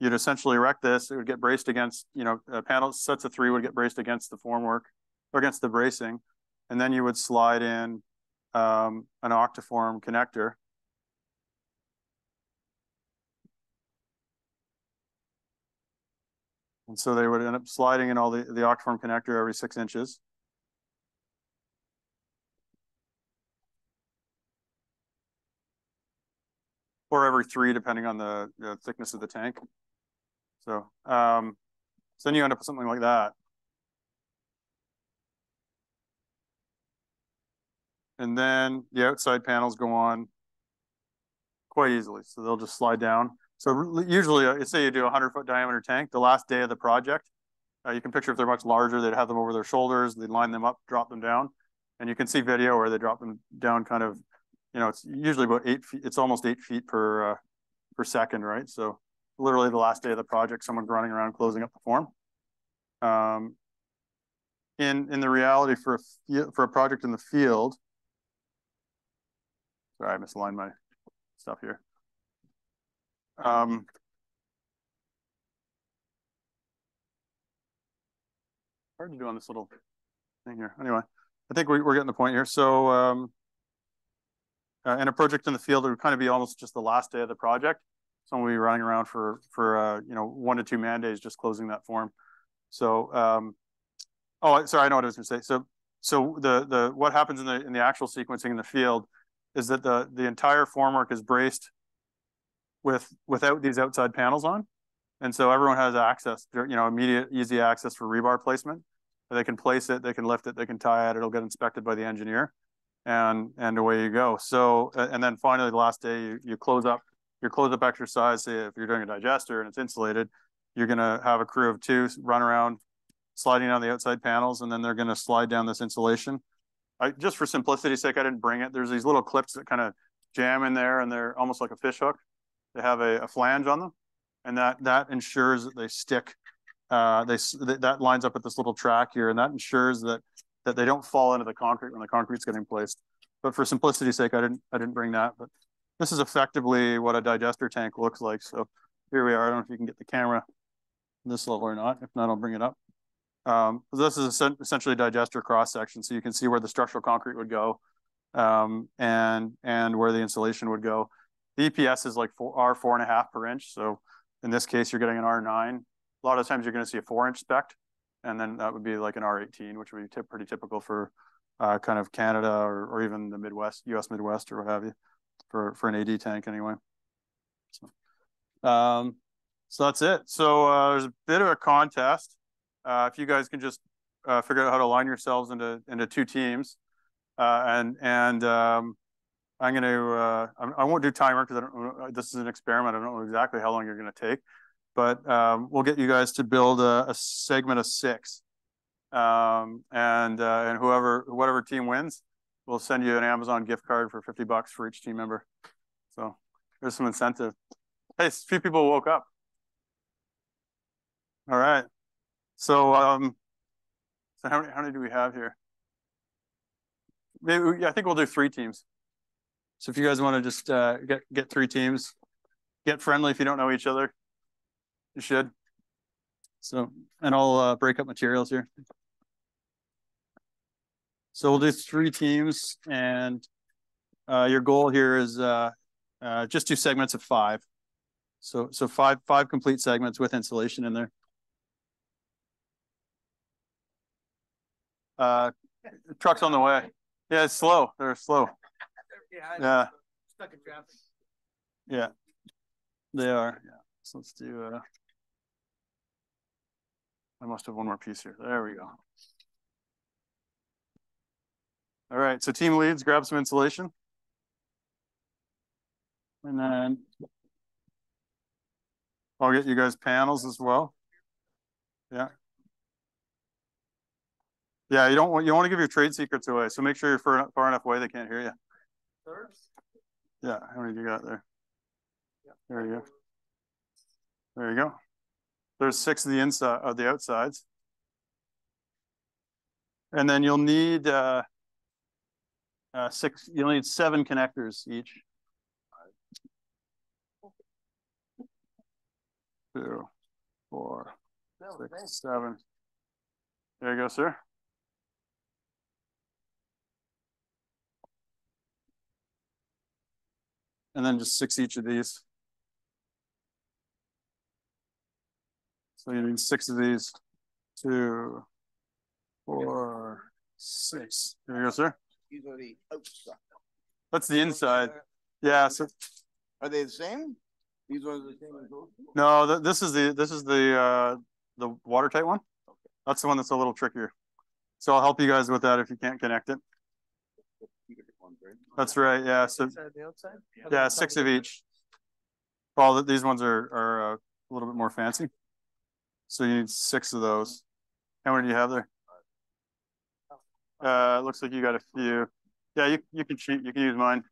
you'd essentially erect this, it would get braced against, you know, a panel sets of three would get braced against the formwork or against the bracing. And then you would slide in um, an Octaform connector And so they would end up sliding in all the, the Octaform connector every six inches. Or every three, depending on the, the thickness of the tank. So, um, so then you end up with something like that. And then the outside panels go on quite easily. So they'll just slide down. So usually, uh, say you do a 100 foot diameter tank, the last day of the project, uh, you can picture if they're much larger, they'd have them over their shoulders, they'd line them up, drop them down. And you can see video where they drop them down kind of, you know, it's usually about eight feet, it's almost eight feet per, uh, per second, right? So literally the last day of the project, someone's running around closing up the form. Um, in, in the reality for a, for a project in the field, sorry, I misaligned my stuff here. Um, hard to do on this little thing here. Anyway, I think we, are getting the point here. So, um, uh, in a project in the field, it would kind of be almost just the last day of the project. Someone will be running around for for uh, you know one to two man days just closing that form. So, um, oh, sorry, I know what I was going to say. So, so the the what happens in the in the actual sequencing in the field is that the the entire formwork is braced with without these outside panels on. And so everyone has access, you know, immediate, easy access for rebar placement. They can place it, they can lift it, they can tie it, it'll get inspected by the engineer and and away you go. So and then finally the last day you, you close up your close up exercise, if you're doing a digester and it's insulated, you're gonna have a crew of two run around sliding down the outside panels and then they're gonna slide down this insulation. I just for simplicity's sake, I didn't bring it. There's these little clips that kind of jam in there and they're almost like a fish hook. They have a, a flange on them, and that that ensures that they stick. Uh, they that lines up with this little track here, and that ensures that that they don't fall into the concrete when the concrete's getting placed. But for simplicity's sake, I didn't I didn't bring that. But this is effectively what a digester tank looks like. So here we are. I don't know if you can get the camera this level or not. If not, I'll bring it up. Um, this is essentially a digester cross section, so you can see where the structural concrete would go, um, and and where the insulation would go. The EPS is like four, R four and a half per inch. So in this case, you're getting an R nine. A lot of times you're going to see a four inch spec, and then that would be like an R eighteen, which would be pretty typical for uh, kind of Canada or, or even the Midwest, U.S. Midwest or what have you, for for an AD tank anyway. So, um, so that's it. So uh, there's a bit of a contest. Uh, if you guys can just uh, figure out how to line yourselves into into two teams, uh, and and um, I'm going to uh, I won't do timer because I don't. This is an experiment. I don't know exactly how long you're going to take, but um, we'll get you guys to build a, a segment of six, um, and uh, and whoever whatever team wins, we'll send you an Amazon gift card for fifty bucks for each team member. So there's some incentive. Hey, a few people woke up. All right. So um, so how many how many do we have here? Maybe I think we'll do three teams. So if you guys want to just uh, get get three teams, get friendly if you don't know each other, you should. So and I'll uh, break up materials here. So we'll do three teams, and uh, your goal here is uh, uh, just do segments of five. So so five five complete segments with insulation in there. Uh, truck's on the way. Yeah, it's slow. They're slow. Yeah. Stuck in traffic. Yeah, they are. Yeah. So let's do. Uh, I must have one more piece here. There we go. All right. So team leads, grab some insulation. And then I'll get you guys panels as well. Yeah. Yeah, you don't want you don't want to give your trade secrets away. So make sure you're far, far enough away they can't hear you. Yeah, how many do you got there? Yeah. There you go. There you go. There's six of the inside of the outsides. And then you'll need uh, uh, six, you'll need seven connectors each. Two, four, six, seven. There you go, sir. and then just six each of these. So you need six of these. Two, four, six. There you go, sir. These are the outside. That's the inside. Yeah. So are they the same? These ones are the same as those? No, th this is the this is the uh the watertight one. Okay. That's the one that's a little trickier. So I'll help you guys with that if you can't connect it. That's right. Yeah. So yeah, six of each. Well, these ones are are uh, a little bit more fancy. So you need six of those. How many do you have there? Uh, looks like you got a few. Yeah, you you can cheat. You can use mine.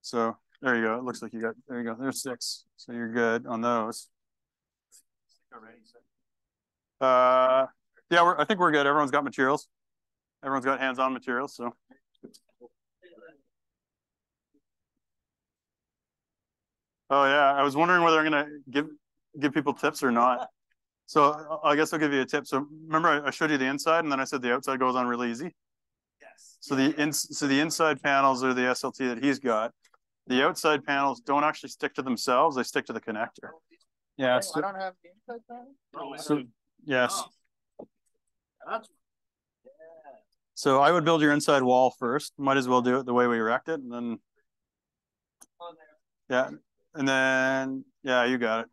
So there you go. It looks like you got. There you go. There's six. So you're good on those. Uh, yeah, we're, I think we're good. Everyone's got materials. Everyone's got hands-on materials. So. Oh yeah, I was wondering whether I'm gonna give give people tips or not. So I guess I'll give you a tip. So remember I showed you the inside and then I said the outside goes on really easy. Yes. So the in, so the inside panels are the SLT that he's got. The outside panels don't actually stick to themselves; they stick to the connector. Yeah. So, I don't have the inside panel. So yes. That's so I would build your inside wall first. Might as well do it the way we erect it, and then yeah, and then, yeah, you got it.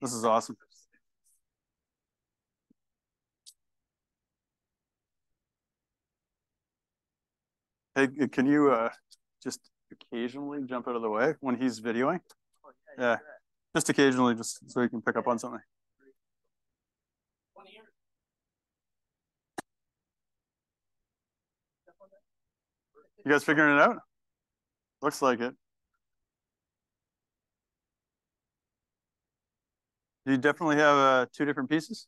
This is awesome. Hey, can you uh, just occasionally jump out of the way when he's videoing? Yeah, just occasionally, just so you can pick up on something. You guys figuring it out? Looks like it. You definitely have uh, two different pieces.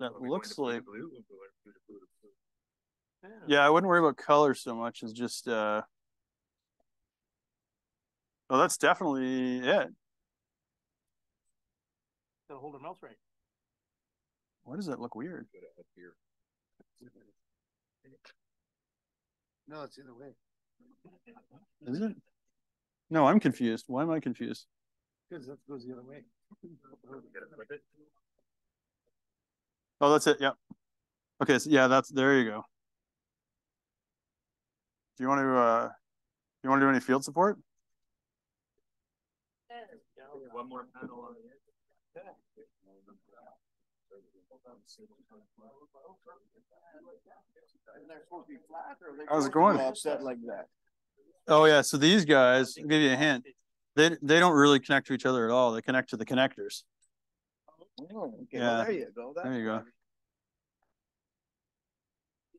That looks like. Yeah, I wouldn't worry about color so much as just, uh. Oh, that's definitely it. Gotta hold her mouth right. Why does that look weird? (laughs) No, it's the other way. Is it? No, I'm confused. Why am I confused? Because that goes the other way. (laughs) Oh, that's it. Yeah. Okay. So yeah, that's there you go. Do you want to uh, you want to do any field support? One more panel on the end. And they're supposed to be flat or they How's it supposed to be going? Offset like that. Oh yeah. So these guys, I'll give you a hint. They they don't really connect to each other at all. They connect to the connectors. Oh, okay, Yeah. well, there you go. That's There you go.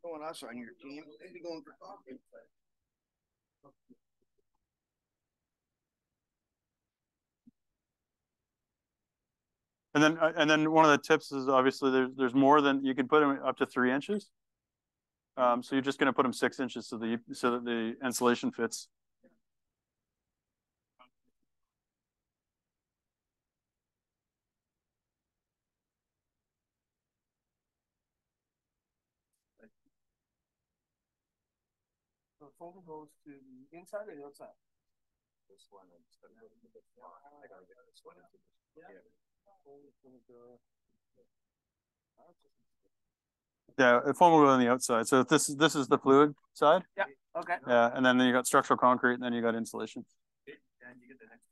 You us on your team, maybe going for coffee. And then uh, and then one of the tips is obviously there's there's more than you can put them up to three inches. Um, so you're just going to put them six inches so the so that the insulation fits. Phone goes to the inside or the outside? This one. and this one. Yeah, the foam will go on the outside. So if this is this is the fluid side. Yeah, okay. Yeah, and then you got structural concrete, and then you got insulation. And you get the next.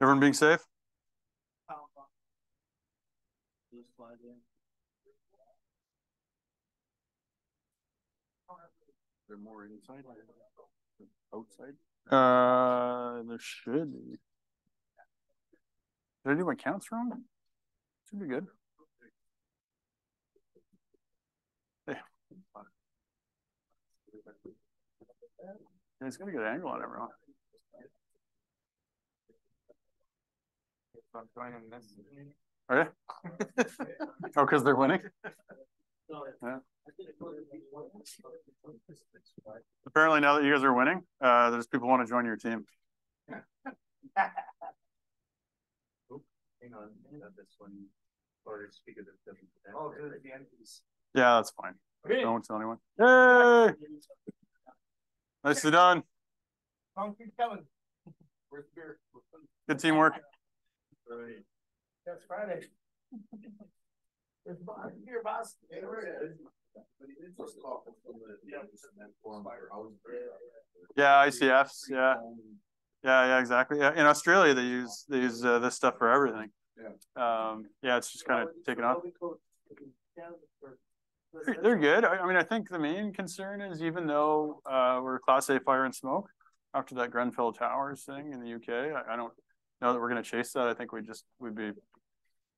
Everyone being safe. Just slide in. They're more inside, outside. Uh, there should be. Did I do my counts wrong? Should be good. Yeah, it's got a good angle on everyone. I'm joining this. Are you? (laughs) Oh, because they're winning? Yeah. Apparently now that you guys are winning, uh, there's people want to join your team. Hang on, this one, or speaker that doesn't. Oh, good, the end, please. Yeah, that's fine. Okay. Don't tell anyone. Yay! Nicely done. Concrete Kevin. Where's the beer? Good teamwork. Right. That's Friday. (laughs) There's boss, beer boss. Hey, where it is? Yeah, ICFs. Yeah, yeah, yeah, exactly. In Australia they use they use uh, this stuff for everything. Yeah. Um, yeah, it's just kind of taken off. They're, good. I, I mean, I think the main concern is even though uh, we're Class A fire and smoke after that Grenfell Towers thing in the UK, I, I don't know that we're going to chase that. I think we just we'd be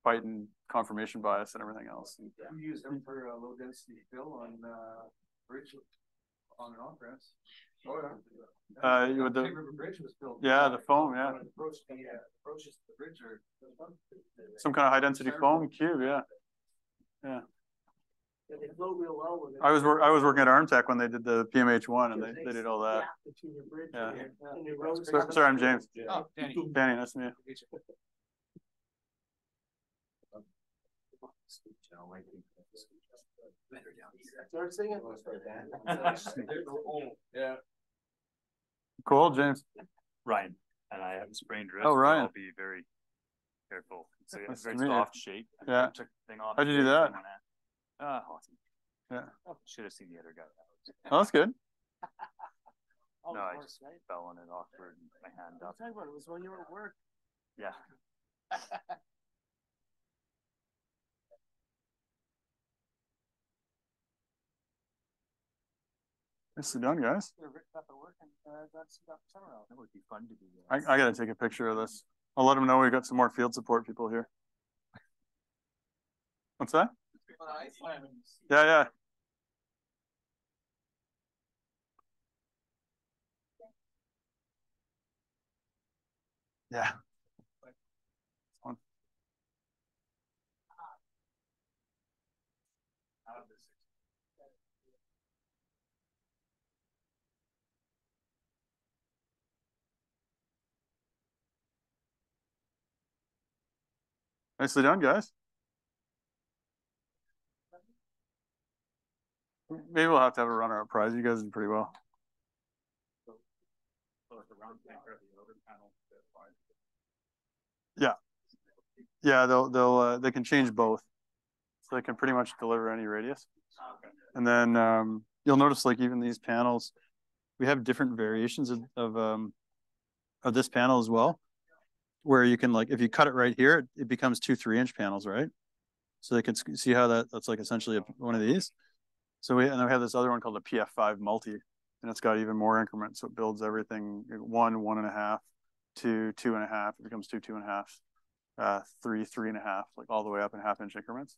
fighting confirmation bias and everything else. We use them for uh, low density fill on, uh, bridge, on and off ramps. Oh, yeah. Uh, you would the- Bridge was built. Yeah, the foam, yeah. Approach the, uh, approaches to the bridge or. Some kind of high density foam cube, yeah. They flow real well with it. I was wor- I was working at Armtec when they did the PMH one and they, they did all that. Yeah, between Yeah. and- and your roads. So- sorry, I'm James. Oh, Danny. Danny, nice to meet you. Start singing. Yeah. Cool, James. Ryan, and I have a sprained wrist. Oh, so Ryan. I'll be very careful. It's a Nice to very meet you. soft shape. I Yeah. Took the thing off. How'd you do that? thing on Ah, awesome. Yeah. Should have seen the other guy. Oh, that's good. (laughs) Oh, No, I just right? fell on it awkward and my hand I'm up. talking about it was when you were at work. Yeah. (laughs) Nicely done, guys. You were ripped up at work and, uh, that's, that's summer out. That would be fun to be. I, I gotta take a picture of this. I'll let them know we got some more field support people here. What's that? Yeah, yeah. Yeah. Nicely done, guys. Maybe we'll have to have a runner-up prize. You guys did pretty well. Yeah. Yeah, they'll they'll uh, they can change both, so they can pretty much deliver any radius. And then um, you'll notice, like even these panels, we have different variations of of, um, of this panel as well, where you can like if you cut it right here, it becomes two three inch panels, right? So they can see how that that's like essentially a, one of these. So we and then we have this other one called the PF5 multi, and it's got even more increments. So it builds everything one, one and a half, two, two and a half. It becomes two, two and a half, uh, three, three and a half, like all the way up in half inch increments.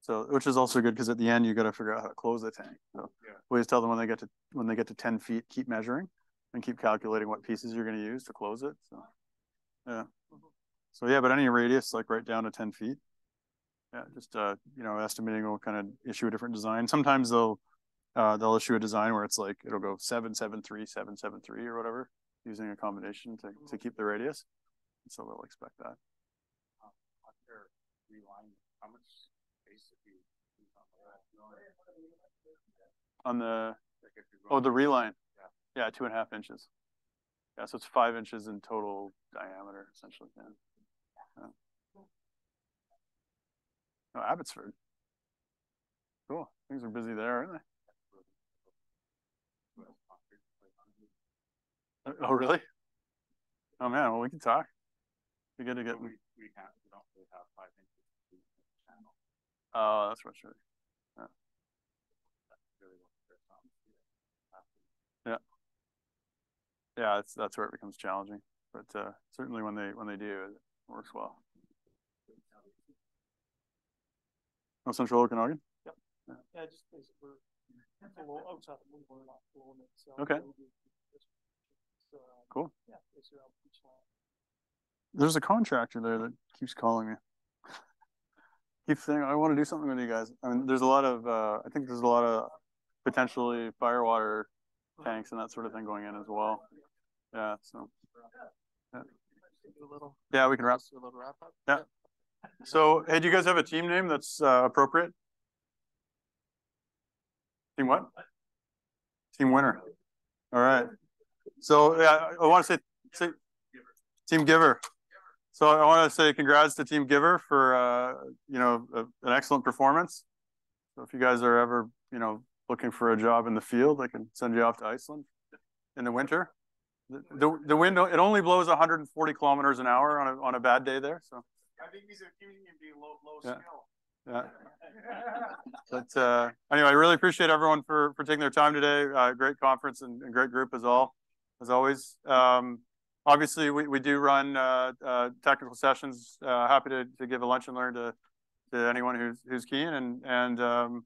So which is also good because at the end you got to figure out how to close the tank. So Yeah. we always tell them when they get to when they get to 10 feet, keep measuring and keep calculating what pieces you're going to use to close it. So yeah. So yeah, but any radius like right down to 10 feet. Yeah, just uh, you know, estimating will kind of issue a different design. Sometimes they'll uh, they'll issue a design where it's like it'll go seven seven three seven seven three or whatever, using a combination to to keep the radius. So they'll expect that. How much space if you use On on the Like if you're oh the reline, Yeah. yeah, two and a half inches. Yeah, so it's five inches in total diameter essentially. Yeah. yeah. Oh, Abbotsford. Cool. Things are busy there, aren't they? Oh, really? Oh man, well we can talk. We good to get. We, we can't, we don't really have five inches. to the channel. Oh, that's what sure. That's really what they're from. Yeah, that's that's where it becomes challenging. But uh, certainly when they when they do, it works well. Oh, Central Okanagan. Yeah, just basically, we're below, outside of Woodburn, not below it, so. Okay. So, uh, Cool. Yeah, basically, out each line. There's a contractor there that keeps calling me. (laughs) Keeps saying, I want to do something with you guys. I mean, there's a lot of, uh, I think there's a lot of potentially firewater tanks and that sort of thing going in as well. Yeah, so, little, yeah, we can wrap. do a little wrap up. Yeah. So, hey, do you guys have a team name that's uh, appropriate? Team what? Team winner. All right. So, yeah, I want to say, say, Team Giver. So I want to say congrats to Team Giver for, uh, you know, a, an excellent performance. So if you guys are ever, you know, looking for a job in the field, I can send you off to Iceland in the winter. The, the, wind, it only blows 140 kilometers an hour on a, on a bad day there. So, I think he's accusing you being low, low Yeah. skill. yeah. (laughs) But uh, anyway, I really appreciate everyone for for taking their time today. Uh, great conference and, and great group as all as always. Um, obviously, we, we do run uh, uh, technical sessions. Uh, happy to, to give a lunch and learn to to anyone who's who's keen, and and um,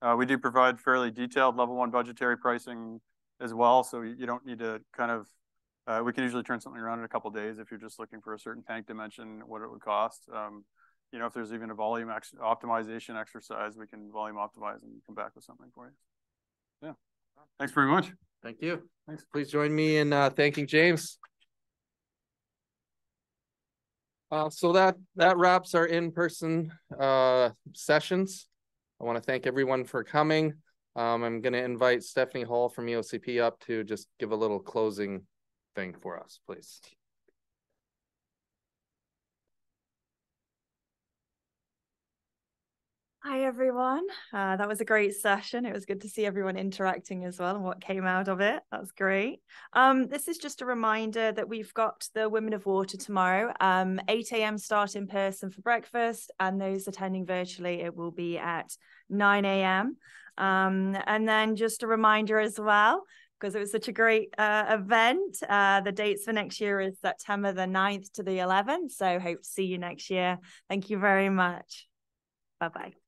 uh, we do provide fairly detailed level one budgetary pricing as well. So you you don't need to kind of uh, we can usually turn something around in a couple days if you're just looking for a certain tank dimension, what it would cost. Um, you know, if there's even a volume ex- optimization exercise, we can volume optimize and come back with something for you. Yeah. Thanks very much. Thank you. Thanks. Please join me in uh, thanking James. Uh, so that, that wraps our in-person uh, sessions. I want to thank everyone for coming. Um, I'm going to invite Stephanie Hall from EOCP up to just give a little closing thing for us, please. Hi, everyone. Uh, that was a great session. It was good to see everyone interacting as well and what came out of it. That's great. Um, this is just a reminder that we've got the Women of Water tomorrow, um, 8 a.m. start in person for breakfast, and those attending virtually, it will be at 9 a.m. Um, and then just a reminder as well, because it was such a great uh, event. Uh, the dates for next year is September the 9th to the 11th. So hope to see you next year. Thank you very much. Bye bye.